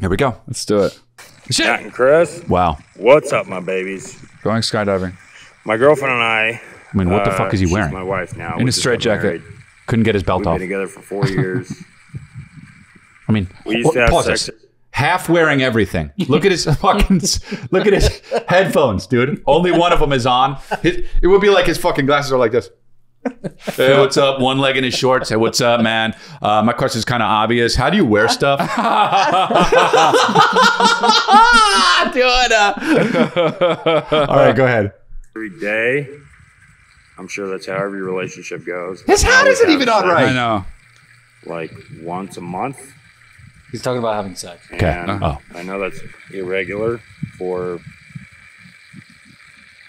Here we go. Let's do it. Matt and Chris, Wow. what's up, my babies? Going skydiving. My girlfriend and I. I mean, what the uh, fuck is he wearing? My wife now. In a just got straitjacket. married. Couldn't get his belt We've off. been together for four years. I mean, We used to have pause sex- this. Half wearing everything. Look at his fucking. look at his headphones, dude. Only one of them is on. His, it would be like his fucking glasses are like this. Hey, what's up? One leg in his shorts. Hey, what's up, man? Uh, my question is kind of obvious. How do you wear stuff? Dude, uh, All right, go ahead. every day. I'm sure that's how every relationship goes. His hat isn't even on right. I know. Like once a month. He's talking about having sex. Okay. And Oh. I know that's irregular for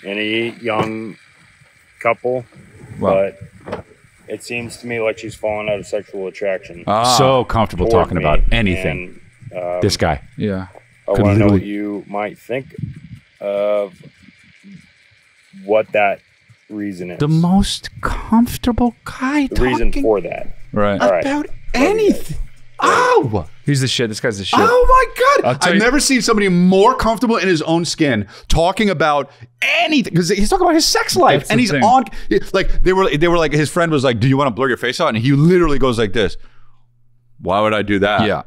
any young couple, Well. but it seems to me like she's fallen out of sexual attraction. Ah, so comfortable talking about anything. And, um, this guy. yeah. I could want to know what you might think of what that reason is. The most comfortable guy The reason for that. Right. All right. about anything. Oh! He's the shit. This guy's the shit. Oh my god! I've you- never seen somebody more comfortable in his own skin talking about anything because he's talking about his sex life That's and he's thing. on like they were they were like his friend was like, "Do you want to blur your face out?" And he literally goes like this. Why would I do that? Yeah.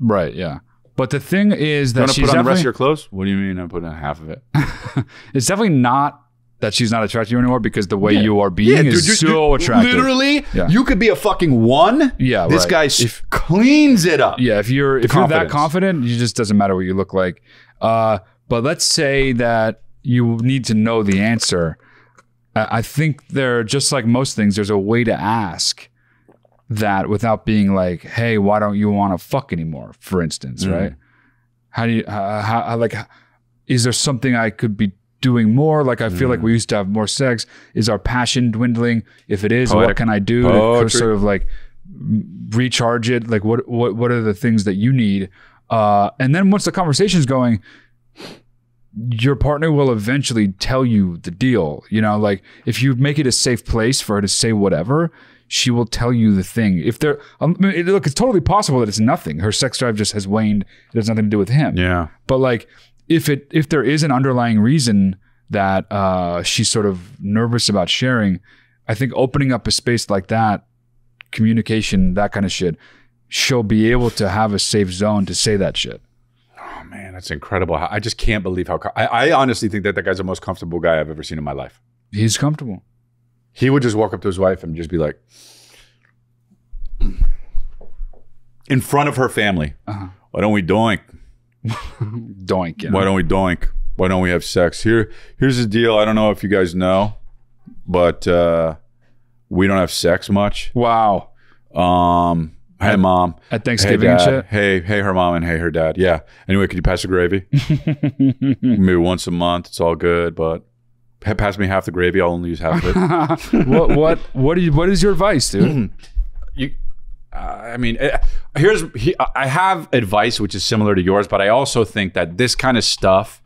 Right. Yeah. But the thing is that want to she's put on the rest of your clothes? What do you mean? I'm putting on half of it. it's definitely not that she's not attracted to you anymore because the way you are being is dude, so dude, attractive. Literally, Yeah. you could be a fucking one. Yeah, this right. guy If- cleans it up. Yeah, if you're if you're that confident, it just doesn't matter what you look like. Uh, but let's say that you need to know the answer. I I think there, just like most things, there's a way to ask that without being like, "Hey, why don't you want to fuck anymore?" For instance, Mm. right? How do you uh, how like? Is there something I could be doing more? Like I feel like Mm. we used to have more sex. Is our passion dwindling? If it is, what can I do to sort of like recharge it like what what what are the things that you need uh and then once the conversation's going your partner will eventually tell you the deal you know like if you make it a safe place for her to say whatever she will tell you the thing if there um, I mean, look it's totally possible that it's nothing her sex drive just has waned it has nothing to do with him Yeah. but like if it if there is an underlying reason that uh she's sort of nervous about sharing i think opening up a space like that communication that kind of shit she'll be able to have a safe zone to say that shit Oh man, that's incredible. I just can't believe how. I, I honestly think that that guy's the most comfortable guy I've ever seen in my life. he's comfortable He would just walk up to his wife and just be like, in front of her family, Uh-huh. "Why don't we doink? Doink you know? Why don't we doink? Why don't we have sex? Here, here's the deal. I don't know if you guys know, but uh, we don't have sex much. wow Um, hey mom, at hey thanksgiving and shit hey hey her mom and hey her dad. Yeah. Anyway, could you pass the gravy? Maybe once a month. It's all good, but pass me half the gravy. I'll only use half of it. what what what do you what is your advice dude uh, i mean eh, here's he, i have advice which is similar to yours but i also think that this kind of stuff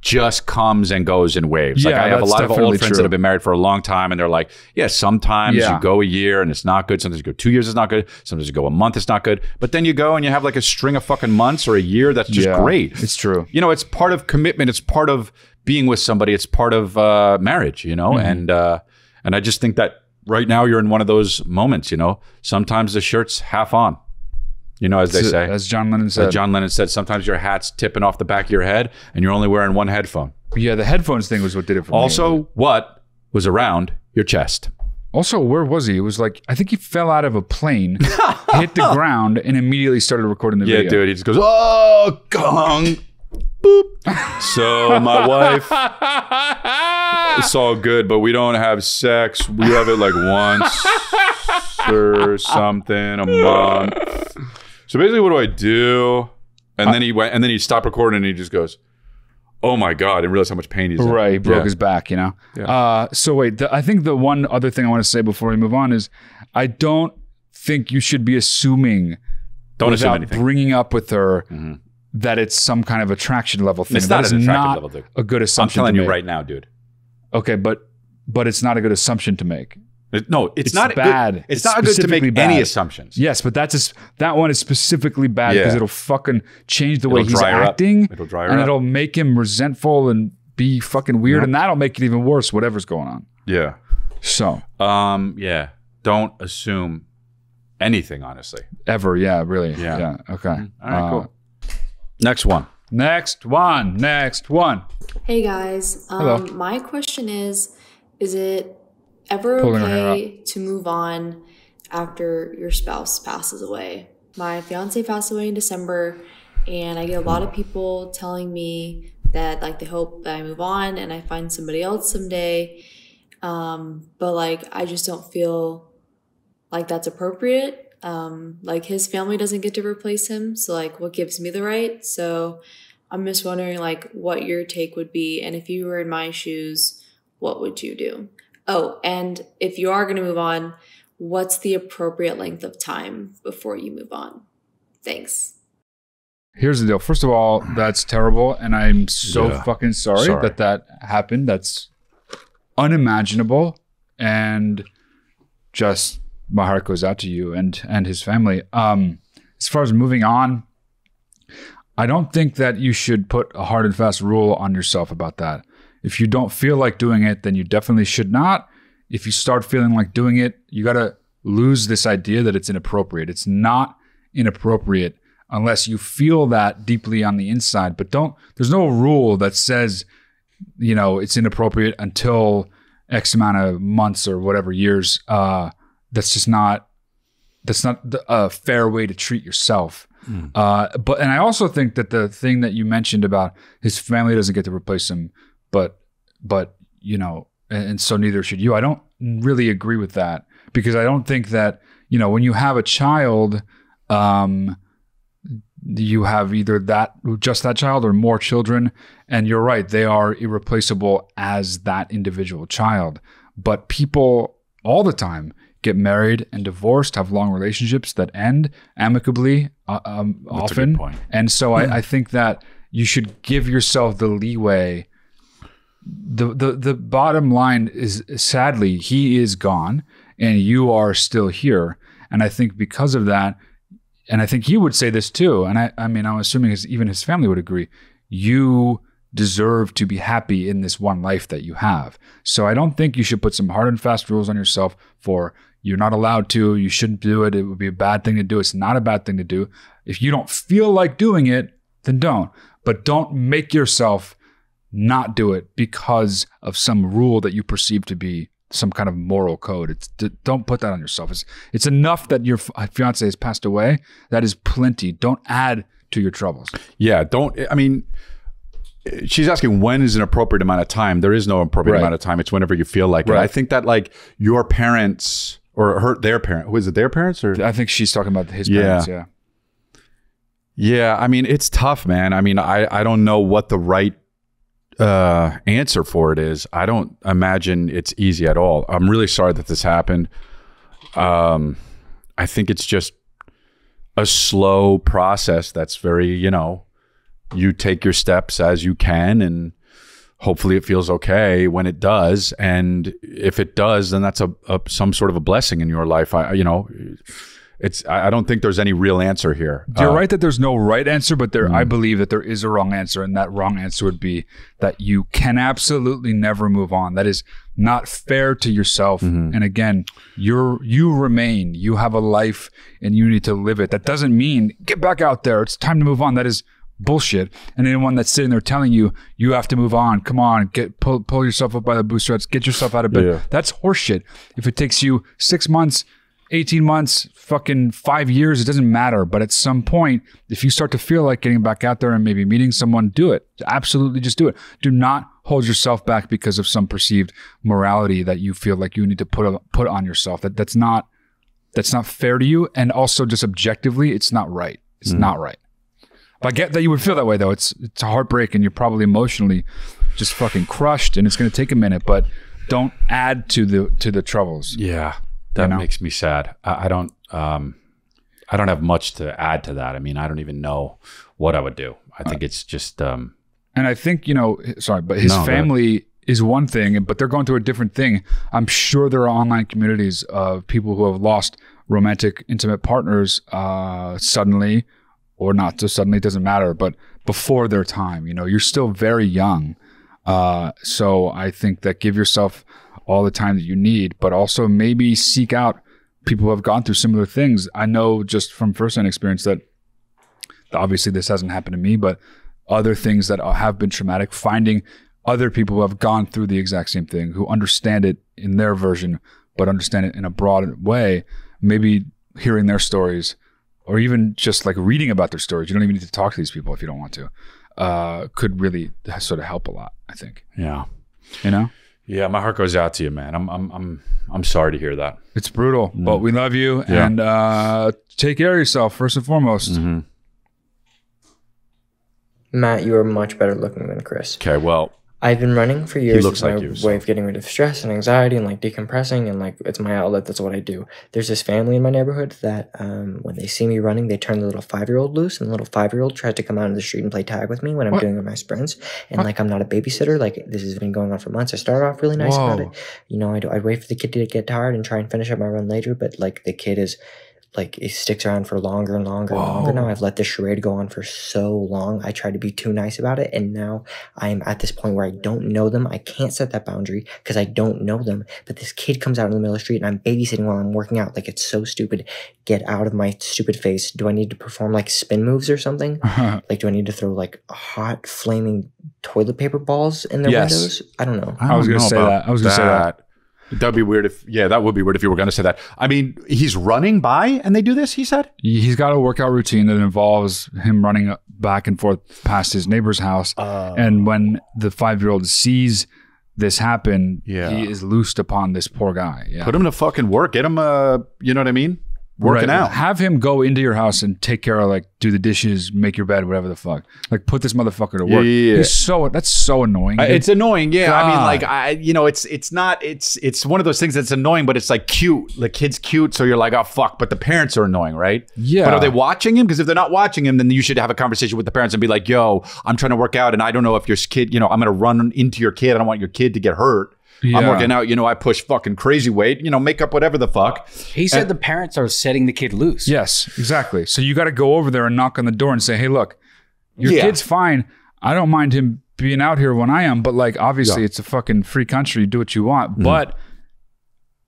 just comes and goes in waves. Yeah, like I have a lot of old friends true. that have been married for a long time, and they're like, "Yeah, sometimes Yeah. you go a year and it's not good. Sometimes you go two years, it's not good. Sometimes you go a month, it's not good. But then you go and you have like a string of fucking months or a year that's just Yeah, great. it's true you know, it's part of commitment. It's part of being with somebody. It's part of uh, marriage. You know, Mm-hmm. and uh, and I just think that right now you're in one of those moments. You know, sometimes the shirt's half on. You know, as they say. as john lennon said As John Lennon said, sometimes your hat's tipping off the back of your head, and you're only wearing one headphone. yeah the headphones thing was what did it for me Also, what was around your chest? Also, where was he? It was like I think he fell out of a plane, hit the ground, and immediately started recording the Yeah, video. Yeah, dude. He just goes, oh, gong, boop. So my wife, it's all good, but we don't have sex. We have it like once or something a month. So basically, what do I do? And then he went, and then he stopped recording, and he just goes, "Oh my god!" and realized how much pain he's in. Right, he broke Yeah. his back, you know. Yeah. Uh, so wait, the, I think the one other thing I want to say before we move on is, I don't think you should be assuming Don't assume without anything. bringing up with her that it's some kind of attraction level thing. It's That not is an attractive not level thing. a good I'm assumption. telling to you make. right now, dude. Okay, but but it's not a good assumption to make. It- no, it's, It's not bad. Good, it's, It's not good to make specifically any assumptions. Yes, but that's just, that one is specifically bad because Yeah. it'll fucking change the way It'll he's dry her up. acting. It'll dry her and up. it'll make him resentful and be fucking weird, Yeah. and that'll make it even worse. Whatever's going on. Yeah. So Um. Yeah. Don't assume anything. Honestly. ever, yeah, really, Yeah. yeah, okay. All right. Uh, cool. Next one. Next one, next one. Hey guys, Hello. um, my question is: Is it ever Pulling okay to move on after your spouse passes away? My fiance passed away in December, and I get a lot of people telling me that like they hope that I move on and I find somebody else someday. Um, but like I just don't feel like that's appropriate. Um, like his family doesn't get to replace him, so like what gives me the right? So I'm just wondering like what your take would be and if you were in my shoes, what would you do? Oh, and if you are going to move on, what's the appropriate length of time before you move on? Thanks. Here's the deal. First of all, that's terrible, and I'm so Yeah. fucking sorry, Sorry. that that happened. That's unimaginable, and just my heart goes out to you and and his family. Um, as far as moving on, I don't think that you should put a hard and fast rule on yourself about that. If you don't feel like doing it, then you definitely should not. If you start feeling like doing it, you got to lose this idea that it's inappropriate. It's not inappropriate unless you feel that deeply on the inside. But don't, there's no rule that says you know, it's inappropriate until X amount of months or whatever years. Uh, that's just not that's not the, a fair way to treat yourself. Uh, but and I also think that the thing that you mentioned about his family doesn't get to replace him, but but you know, and, and so neither should you. I don't really agree with that because I don't think that you know when you have a child, um, you have either that just that child or more children, and you're right, they are irreplaceable as that individual child. But people all the time get married and divorced, have long relationships that end amicably, uh, um, often. And so I, I think that you should give yourself the leeway. The, the the bottom line is sadly he is gone and you are still here. And I think because of that, and I think he would say this too, and I, I mean I'm assuming his, even his family would agree, you deserve to be happy in this one life that you have. So I don't think you should put some hard and fast rules on yourself for you're not allowed to, you shouldn't do it, it would be a bad thing to do. It's not a bad thing to do. If you don't feel like doing it, then don't. But don't make yourself not do it because of some rule that you perceive to be some kind of moral code. It's don't put that on yourself. It's it's enough that your fiance has passed away. That is plenty. Don't add to your troubles. Yeah, don't. I mean, she's asking when is an appropriate amount of time. There is no appropriate Right. amount of time. It's whenever you feel like it. I think that like your parents or her, their parent, who is it? Their parents or I think she's talking about his Yeah. parents. Yeah. Yeah, I mean it's tough, man. I mean, I I don't know what the right uh answer for it is. I don't imagine it's easy at all. I'm really sorry that this happened. Um I think it's just a slow process that's very, you know, you take your steps as you can and hopefully it feels okay when it does and if it does then that's a, a some sort of a blessing in your life. I you know, it's I don't think there's any real answer here. You're Uh, right that there's no right answer, but there I believe that there is a wrong answer, and that wrong answer would be that you can absolutely never move on. That is not fair to yourself. And again, you're you remain. You have a life, and you need to live it. That doesn't mean get back out there. It's time to move on. That is bullshit. And anyone that's sitting there telling you you have to move on, come on, get pull pull yourself up by the bootstraps, get yourself out of bed. Yeah. That's horseshit. If it takes you six months, 18 months, fucking five years, it doesn't matter. But at some point, if you start to feel like getting back out there and maybe meeting someone, do it. Absolutely just do it. Do not hold yourself back because of some perceived morality that you feel like you need to put put on yourself. That that's not that's not fair to you. And also just objectively, it's not right. It's mm. not right. But I get that you would feel that way though. It's it's a heartbreak and you're probably emotionally just fucking crushed and it's gonna take a minute, but don't add to the to the troubles. Yeah, that know? makes me sad. I, I don't. Um, I don't have much to add to that. I mean, I don't even know what I would do. I think it's just. Um, And I think, you know, sorry, but his No, family is one thing, but they're going through a different thing. I'm sure there are online communities of people who have lost romantic, intimate partners uh, suddenly or not so suddenly, it doesn't matter, but before their time. You know, you're still very young. Uh, so I think that give yourself all the time that you need, but also maybe seek out people who have gone through similar things. I know just from firsthand experience that obviously this hasn't happened to me, but other things that have been traumatic, finding other people who have gone through the exact same thing, who understand it in their version, but understand it in a broad way, maybe hearing their stories or even just like reading about their stories. You don't even need to talk to these people if you don't want to. Uh, could really sort of help a lot, I think. yeah, You know? yeah. My heart goes out to you, man. I'm, I'm, I'm, I'm sorry to hear that. It's brutal, but we love you Yeah. and uh, take care of yourself first and foremost. Mm-hmm. Matt, you are much better looking than Chris. Okay, well, I've been running for years. looks It's my you, so- way of getting rid of stress and anxiety and like decompressing and like it's my outlet. That's what I do. There's this family in my neighborhood that um, when they see me running, they turn the little five year old loose, and the little five year old tries to come out in the street and play tag with me when I'm What? doing my sprints. And like I'm not a babysitter. Like this has been going on for months. I started off really nice about it. You know, I'd, I'd wait for the kid to get tired and try and finish up my run later, but like the kid is like it sticks around for longer and longer and longer now. I've let this charade go on for so long. I tried to be too nice about it, and now I'm at this point where I don't know them. I can't set that boundary because I don't know them. But this kid comes out in the middle of the street, and I'm babysitting while I'm working out. Like it's so stupid. Get out of my stupid face. Do I need to perform like spin moves or something? like do I need to throw like hot flaming toilet paper balls in their Yes. windows? I don't know. I was don't gonna say that. I was gonna say that. That'd be weird if, yeah, that would be weird if you were going to say that. I mean, he's running by and they do this, he said? He's got a workout routine that involves him running back and forth past his neighbor's house. Uh, and when the five year old sees this happen, Yeah. he is loosed upon this poor guy. Yeah. Put him to fucking work. Get him, uh, you know what I mean? Working Right. out. Have him go into your house and take care of like do the dishes, make your bed, whatever the fuck. Like put this motherfucker to work. yeah, yeah. He's so that's so annoying. Uh, it's annoying, yeah. I mean, like I, you know, it's it's not it's it's one of those things that's annoying, but it's like cute. The kid's cute, so you're like, oh fuck. But the parents are annoying, right? Yeah. But are they watching him? Because if they're not watching him, then you should have a conversation with the parents and be like, yo, I'm trying to work out, and I don't know if your kid, you know, I'm gonna run into your kid. I don't want your kid to get hurt. I'm working out. You know, I push fucking crazy weight. You know, make up whatever the fuck. He said the parents are setting the kid loose. Yes, exactly. So you got to go over there and knock on the door and say, "Hey, look, your Yeah. kid's fine. I don't mind him being out here when I am, but like obviously Yeah. it's a fucking free country. Do what you want, Mm-hmm. but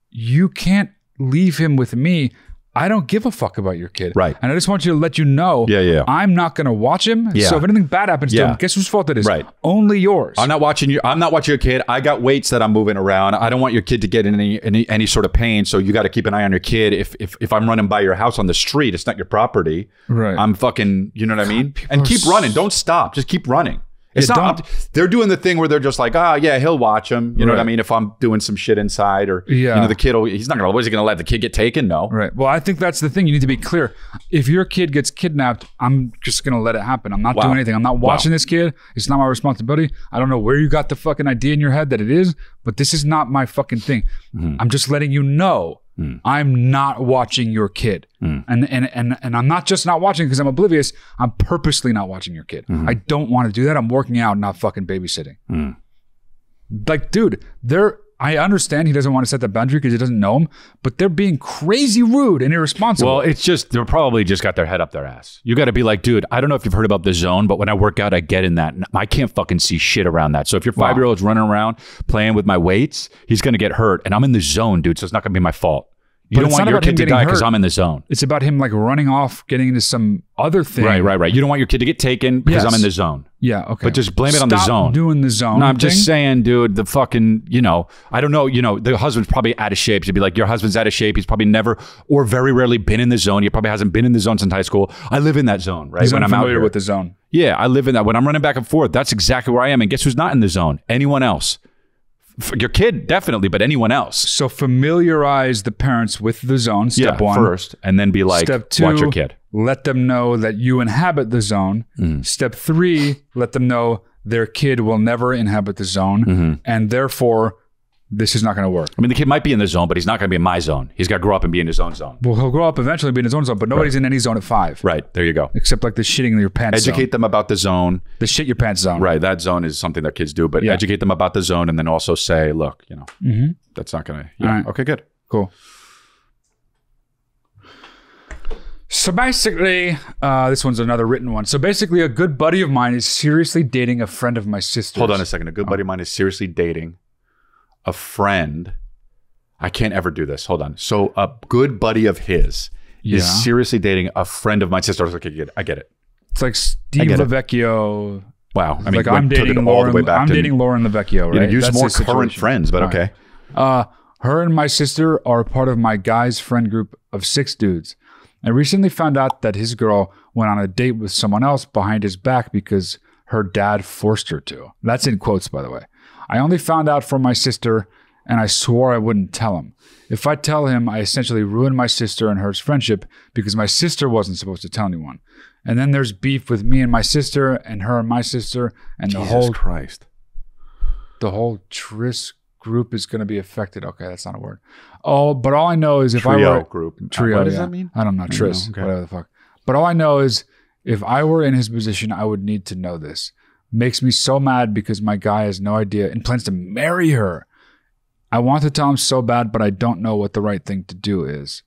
you can't leave him with me. I don't give a fuck about your kid. Right. And I just want you to let you know Yeah, yeah. I'm not going to watch him. Yeah. So if anything bad happens to Yeah. him, guess whose fault it is? Right. Only yours. I'm not watching you. I'm not watching your kid. I got weights that I'm moving around. I don't want your kid to get in any any, any sort of pain. So you got to keep an eye on your kid. If, if if I'm running by your house on the street, it's not your property. Right. I'm fucking. You know what I mean? people And keep running. Don't stop. Just keep running. It's not. They're doing the thing where they're just like, ah, yeah, he'll watch him. You know what I mean? If I'm doing some shit inside, or Yeah. you know, the kid. Will, he's not gonna. Was he gonna let the kid get taken? No. Right. Well, I think that's the thing. You need to be clear. If your kid gets kidnapped, I'm just gonna let it happen. I'm not Wow. doing anything. I'm not watching this kid. It's not my responsibility. I don't know where you got the fucking idea in your head that it is, but this is not my fucking thing. Mm-hmm. I'm just letting you know Mm. I'm not watching your kid. And and and and I'm not just not watching because I'm oblivious. I'm purposely not watching your kid. Mm-hmm. I don't want to do that. I'm working out, not fucking babysitting. Mm. Like, dude, they're I understand he doesn't want to set the boundary because he doesn't know him, but they're being crazy rude and irresponsible. Well, it's just they're probably just got their head up their ass. You got to be like, dude, I don't know if you've heard about the zone, but when I work out, I get in that. I can't fucking see shit around that. So if your five year old's running around playing with my weights, he's gonna get hurt, and I'm in the zone, dude. So it's not gonna be my fault. You But don't want your kid to die because. I'm in the zone. It's about him like running off, getting into some other thing. Right, right, right. You don't want your kid to get taken because Yes. I'm in the zone. Yeah, okay. But just blame it on the Stop zone. Doing the zone. No, I'm just saying, dude, the fucking, you know, I don't know, you know, the husband's probably out of shape. He'd be like, your husband's out of shape. He's probably never or very rarely been in the zone. He probably hasn't been in the zone since high school. I live in that zone, right? He's when I'm out here. with the zone. Yeah, I live in that. When I'm running back and forth, that's exactly where I am. And guess who's not in the zone? Anyone else. Your kid, definitely, but anyone else. So familiarize the parents with the zone. Step yeah, one. first, and then be like, Step two, watch your kid. let them know that you inhabit the zone. Mm. Step three, let them know their kid will never inhabit the zone, Mm-hmm. and therefore this is not going to work. I mean, the kid might be in the zone, but he's not going to be in my zone. He's got to grow up and be in his own zone. Well, he'll grow up eventually, be in his own zone, but nobody's in any zone at five, Right. There you go. except like the shitting in your pants. Educate zone. them about the zone. the shit your pants zone. Right. That zone is something that kids do, but Yeah. educate them about the zone and then also say, look, you know, Mhm. that's not going to. All right. Okay, good. Cool. So basically, uh, this one's another written one. So basically, a good buddy of mine is seriously dating a friend of my sister's. Hold on a second. A Oh. good buddy of mine is seriously dating a friend. I can't ever do this. Hold on. So a good buddy of his Yeah. is seriously dating a friend of my sister. I like, okay, I get it. I get it. It's like Steve. Lavecchio. Wow. I mean, like I'm dating all Lauren. the way back I'm to- dating Lauren Lavecchio. Right. You know, use That's more current friends, but right. okay. Uh, her and my sister are part of my guy's friend group of six dudes. I recently found out that his girl went on a date with someone else behind his back because her dad forced her to. That's in quotes, by the way. I only found out from my sister, and I swore I wouldn't tell him. If I tell him, I essentially ruin my sister and her's friendship because my sister wasn't supposed to tell anyone. And then there's beef with me and my sister, and her and my sister, and the whole Christ. the whole tris group is going to be affected. Okay, that's not a word. Oh, but all I know is if I Trio were group. trio, What does yeah. that mean? I don't know. Tris, okay. whatever the fuck. But all I know is if I were in his position, I would need to know this. Makes me so mad because my guy has no idea and plans to marry her. I want to tell him so bad, but I don't know what the right thing to do is.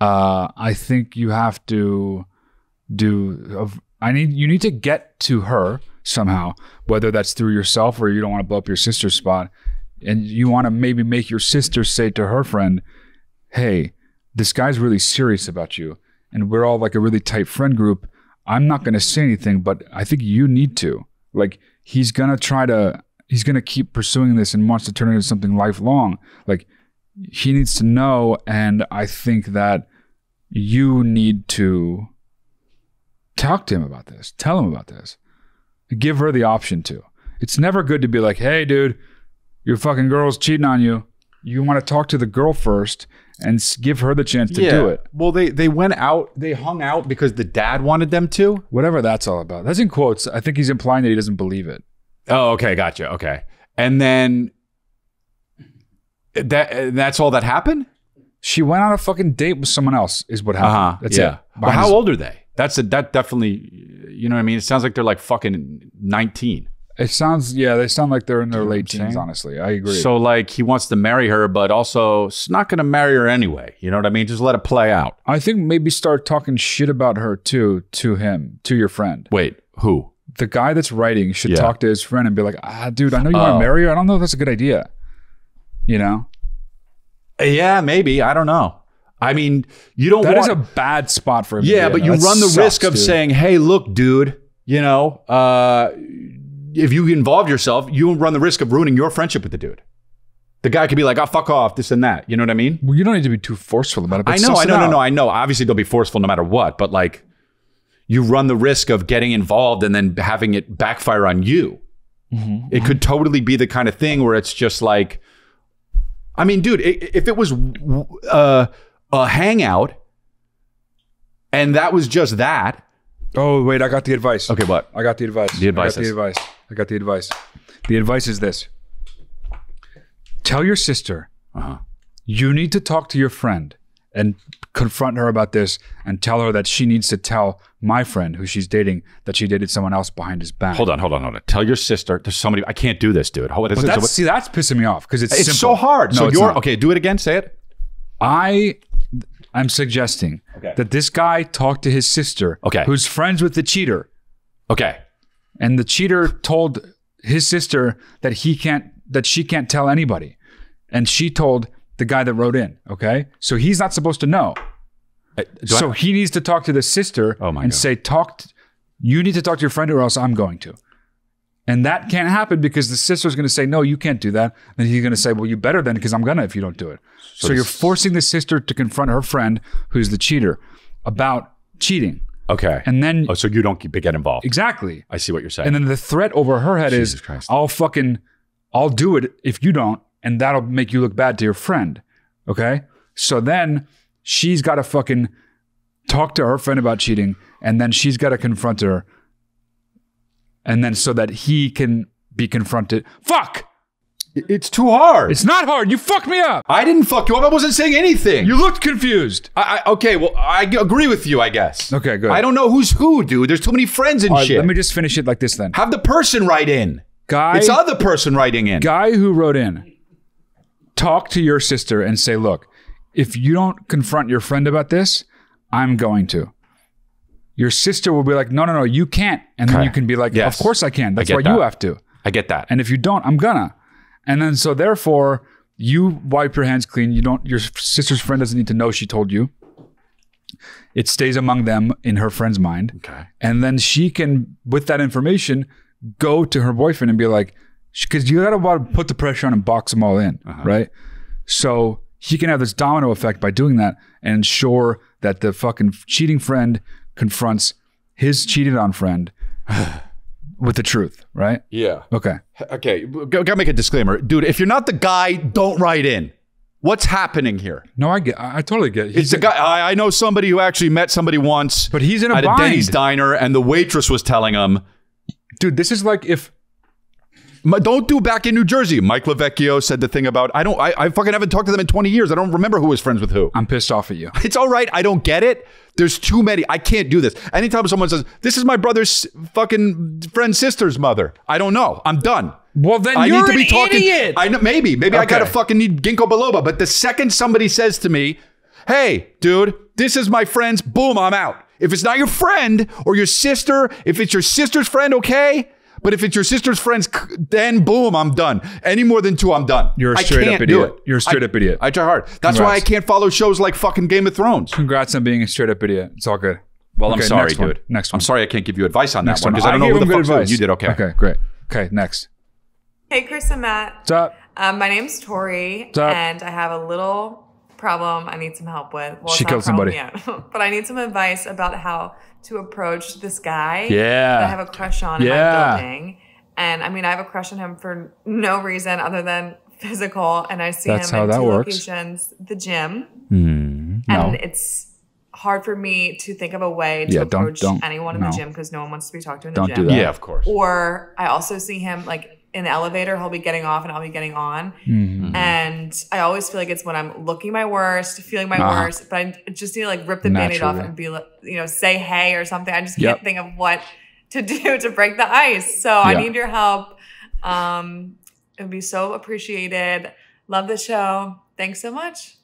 uh, I think you have to do. I need you need to get to her somehow, whether that's through yourself or you don't want to blow up your sister's spot, and you want to maybe make your sister say to her friend, "Hey, this guy's really serious about you, and we're all like a really tight friend group. I'm not going to say anything, but I think you need to. Like, he's gonna try to." He's gonna keep pursuing this and wants to turn it into something lifelong. Like he needs to know and i think that you need to talk to him about this tell him about this give her the option to it's never good to be like hey dude your fucking girl's cheating on you you want to talk to the girl first and give her the chance to do it Well, they they went out. They hung out because the dad wanted them to. whatever that's all about that's in quotes i think he's implying that he doesn't believe it Oh, okay, gotcha. Okay, and then that that's all that happened. she went on a fucking date with someone else is what happened huh. that's yeah. it But how his- old are they? That's a that definitely. You know what I mean? It sounds like they're like fucking nineteen. It sounds yeah they sound like they're in their know late teens honestly i agree So like he wants to marry her, but also is not going to marry her anyway. You know what I mean? Just let it play out. I think maybe start talking shit about her too to him, to your friend. Wait, who? The guy that's writing should Yeah. talk to his friend and be like, ah, dude, I know you want Oh. to marry her. I don't know if that's a good idea. You know? Yeah, maybe. I don't know. I mean, you don't That want is a bad spot for him. to Yeah, but you That run the sucks, risk of dude. saying, "Hey, look, dude, you know, uh, if you involve yourself, you run the risk of ruining your friendship with the dude." The guy could be like, "Oh, fuck off," this and that. You know what I mean? Well, you don't need to be too forceful about it. But I know, suss I it know, no, no, I know. Obviously, they'll be forceful no matter what, but like, you run the risk of getting involved and then having it backfire on you. Mm-hmm. It could totally be the kind of thing where it's just like, I mean, dude, if it was uh, a hangout and that was just that, Oh, wait, I got the advice. okay, what? I got the advice. The advice I got the advice. I got the advice. The advice is this tell your sister Uh-huh. you need to talk to your friend and confront her about this and tell her that she needs to tell my friend who she's dating that she dated someone else behind his back. Hold on, hold on, hold on. Tell your sister. There's somebody. I can't do this, dude. Hold, But it's, that's, see, that's pissing me off because it's it's simple. so hard. No, so you're not. okay. Do it again. Say it. I I'm suggesting Okay. that this guy talked to his sister, Okay. who's friends with the cheater, Okay. And the cheater told his sister that he can't that she can't tell anybody, and she told the guy that wrote in. Okay, so he's not supposed to know. Uh, do I- so he needs to talk to the sister Oh and God. say, "Talk. you need to talk to your friend, or else I'm going to." And that can't happen because the sister's going to say, "No, you can't do that." And he's going to say, "Well, you better then, because I'm gonna if you don't do it." So, you're forcing the sister to confront her friend, who's the cheater, about cheating, Okay. and then oh, so you don't get get involved. exactly, I see what you're saying. and then the threat over her head Jesus is, Christ. "I'll fucking, I'll do it if you don't, and that'll make you look bad to your friend." Okay, so then she's got to fucking talk to her friend about cheating, and then she's got to confront her, and then so that he can be confronted. Fuck! It's too hard. It's not hard. You fucked me up. I didn't fuck you up. I wasn't saying anything. You looked confused. I, I, okay, well, I agree with you. I guess. Okay, good. I don't know who's who, dude. There's too many friends and right, shit. let me just finish it like this then. Have the person write in. Guy, It's other person writing in. guy who wrote in, talk to your sister and say, look, if you don't confront your friend about this, I'm going to. Your sister will be like, no, no, no, you can't. And then Okay. you can be like, Yes. of course I can. That's get why that. you have to. I get that. And if you don't, I'm gonna. And then so therefore, you wipe your hands clean. You don't. Your sister's friend doesn't need to know she told you. It stays among them in her friend's mind. okay. And then she can, with that information, go to her boyfriend and be like, because you gotta want to put the pressure on and box them all in, Uh-huh. right? So he can have this domino effect by doing that and ensure that the fucking cheating friend confronts his cheated on friend with the truth, right? Yeah. Okay. Okay. Gotta make a disclaimer, dude. If you're not the guy, don't write in. What's happening here? No, I get. I, totally get. it. It's a guy. I, I know somebody who actually met somebody once, But he's in a at a. Denny's diner, and the waitress was telling him, dude. This is like if "M- "Don't do back in New Jersey." Mike Lavecchio said the thing about I don't. I, I fucking haven't talked to them in 20 years. I don't remember who was friends with who. I'm pissed off at you. It's all right. I don't get it. There's too many. I can't do this. Anytime someone says, "This is my brother's fucking friend's sister's mother," I don't know. I'm done. Well, then I you're need to be talking. idiot. I know maybe maybe I Okay. gotta fucking need ginkgo biloba. But the second somebody says to me, Hey, dude, this is my friend's. Boom, I'm out. If it's not your friend or your sister, if it's your sister's friend, okay. But if it's your sister's friend's, then boom, I'm done. Any more than two, I'm done. You're a straight can't up do idiot. it. You're a straight I- up idiot. I try hard. That's why I can't follow shows like fucking Game of Thrones. Congrats on being a straight up idiot. It's all good. Well, I'm sorry, next one. dude. Next one. I'm sorry I can't give you advice on Next that one one. because I don't know gave who the him good fuck's doing. advice. You did okay. Okay, great. Okay, next. Hey, Chris and Matt. What's up? Um, my name's Tori, What's up? and I have a little problem I need some help with. Well, She it's not a killed somebody. yet, but I need some advice about how to approach this guy Yeah. that I have a crush on in Yeah. my building. And I mean, I have a crush on him for no reason other than physical, and I see That's him how in that two works. locations: the gym, Hmm, and it's hard for me to think of a way to Yeah, don't- approach don't- anyone in no. the gym because no one wants to be talked to in the Don't gym. do that. Yeah, of course. Or I also see him like in the elevator, he'll be getting off and I'll be getting on. Mhm. And I always feel like it's when I'm looking my worst, feeling my Uh-huh. worst, but I just need to like rip the band-aid off and be like, you know, say hey or something. I just Yep. can't think of what to do to break the ice. So I need your help. Um, it would be so appreciated. Love the show. Thanks so much.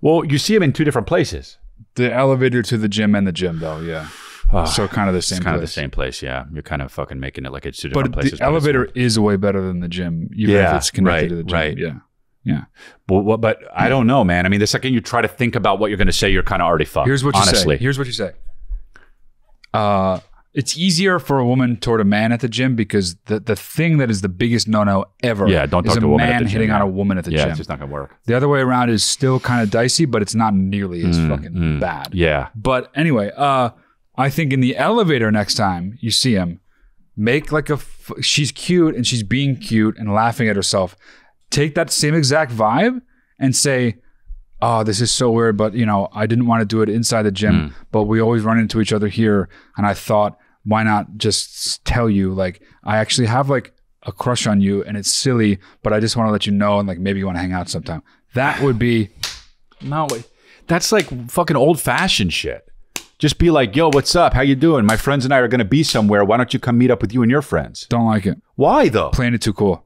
Well, you see him in two different places. The elevator to the gym and the gym, though. Yeah. Ah, so kind of the same. It's kind of the place. same place. Yeah, you're kind of fucking making it like it's two different But places. the elevator is way better than the gym, even Yeah, if it's connected right, to the gym. right. Yeah. Yeah. But, what- but I don't know, man. I mean, the second you try to think about what you're going to say, you're kind of already fucked. Here's what you honestly. say. Here's what you say. Uh, it's easier for a woman toward a man at the gym because the, the thing that is the biggest no no ever Yeah, don't is talk a to a man gym, hitting on a woman at the yeah, gym. it's just not going to work. the other way around is still kind of dicey, but it's not nearly as Mm, fucking mm. bad. Yeah. But anyway, uh, I think in the elevator next time you see him, make like a f- she's cute and she's being cute and laughing at herself. Take that same exact vibe and say, "Oh, this is so weird, but you know, I didn't want to do it inside the gym, hmm. but we always run into each other here, and I thought, why not just tell you like I actually have like a crush on you, and it's silly, but I just want to let you know, and like maybe you want to hang out sometime." That would be No, that's like fucking old fashioned shit. Just be like, yo, what's up? How you doing? My friends and I are going to be somewhere. Why don't you come meet up with you and your friends? don't like it. Why though? playing it too cool.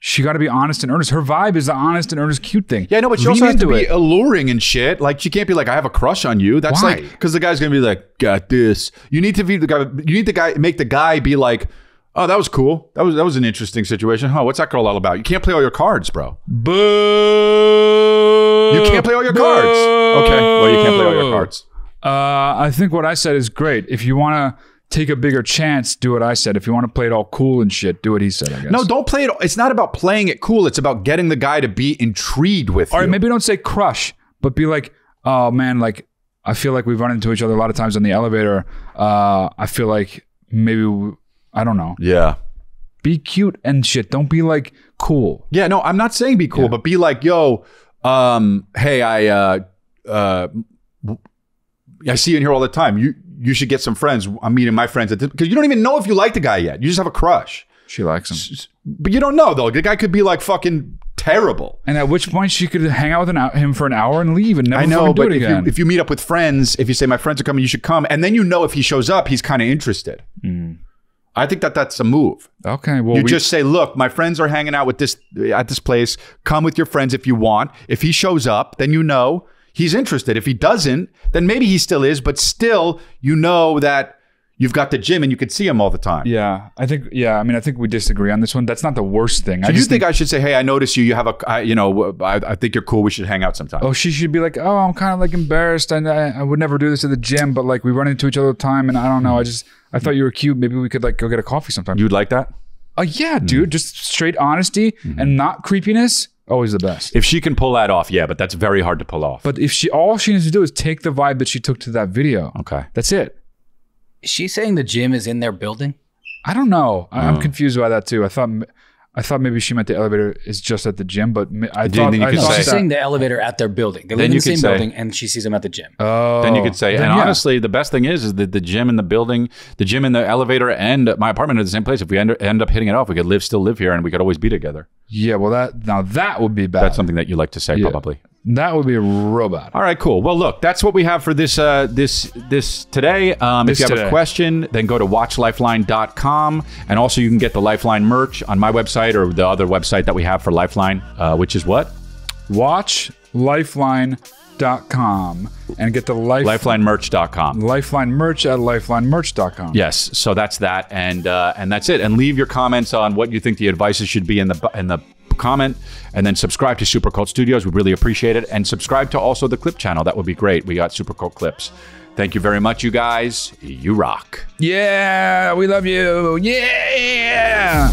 She got to be honest and earnest. Her vibe is the honest and earnest, cute thing. Yeah, I know, but she Lean also has to be it. alluring and shit. Like she can't be like, I have a crush on you. That's Why? like because the guy's gonna be like, got this. You need to be the guy. You need the guy make the guy be like, oh, that was cool. That was that was an interesting situation. Huh? What's that girl all about? You can't play all your cards, bro. Boo! You can't play all your cards. Okay, well you can't play all your cards. Uh, I think what I said is great. If you want to take a bigger chance, do what I said. If you want to play it all cool and shit, do what he said. I guess. No, don't play it. It's not about playing it cool. It's about getting the guy to be intrigued with All you. right, maybe don't say crush, but be like, oh man, like I feel like we've run into each other a lot of times on the elevator. Uh, I feel like maybe we, I don't know. yeah. Be cute and shit. Don't be like cool. Yeah, no, I'm not saying be cool, but be like, yo, um, hey, I uh uh I see you in here all the time. You you should get some friends. I'm meeting my friends at this because you don't even know if you like the guy yet. You just have a crush. She likes him. But you don't know though. The guy could be like fucking terrible. And at which point she could hang out with an, him for an hour and leave and never I know, do but it if again. you, if you meet up with friends, if you say my friends are coming, you should come, and then you know if he shows up, he's kind of interested. Mm. I think that that's a move. okay, well, you we, just say, "Look, my friends are hanging out with this at this place. Come with your friends if you want. If he shows up, then you know he's interested. If he doesn't, then maybe he still is, but still, you know that you've got the gym and you could see him all the time. yeah, I think, yeah, I mean, I think we disagree on this one. That's not the worst thing. So I you just think I should say, "Hey, I notice you. You have a, I, you know, I, I think you're cool. We should hang out sometime." Oh, she should be like, oh, I'm kind of like embarrassed, and I, I would never do this at the gym, but like we run into each other all the time, and I don't know. I just I thought you were cute. Maybe we could like go get a coffee sometime. You'd like that? Oh yeah, dude, mm. just straight honesty and mm-hmm. not creepiness. Always the best. If she can pull that off, yeah, but that's very hard to pull off. But if she all she needs to do is take the vibe that she took to that video. okay. That's it. Is she saying the gym is in their building? I don't know. I. I'm mm. confused by that too. I thought I thought maybe she meant the elevator is just at the gym, but I Then- thought then you I could thought say- she's that- saying the elevator at their building. They Then live in you the same say- building, and she sees them at the gym. Oh, Then you could say, oh, then and yeah. honestly, the best thing is, is that the gym and the building, the gym and the elevator and my apartment are the same place. If we end, end up hitting it off, we could live, still live here, and we could always be together. yeah. Well, that now that would be bad. That's something that you like to say, Yeah. probably. That would be real bad. All right, cool. Well, look, that's what we have for this uh, this this today. Um, This if you have today. a question, then go to watchlifeline.com. And also, you can get the Lifeline merch on my website or the other website that we have for Lifeline, uh, which is what? Watch lifeline.com. lifeline.merch.com and get the life, lifelinemerch.com. Lifeline merch at lifelinemerch.com. Yes, so that's that, and uh, and that's it. And leave your comments on what you think the advices should be in the in the comment, and then subscribe to Supergood Studios. We really appreciate it, and subscribe to also the clip channel. That would be great. We got Supergood clips. Thank you very much, you guys. You rock. Yeah, we love you. Yeah.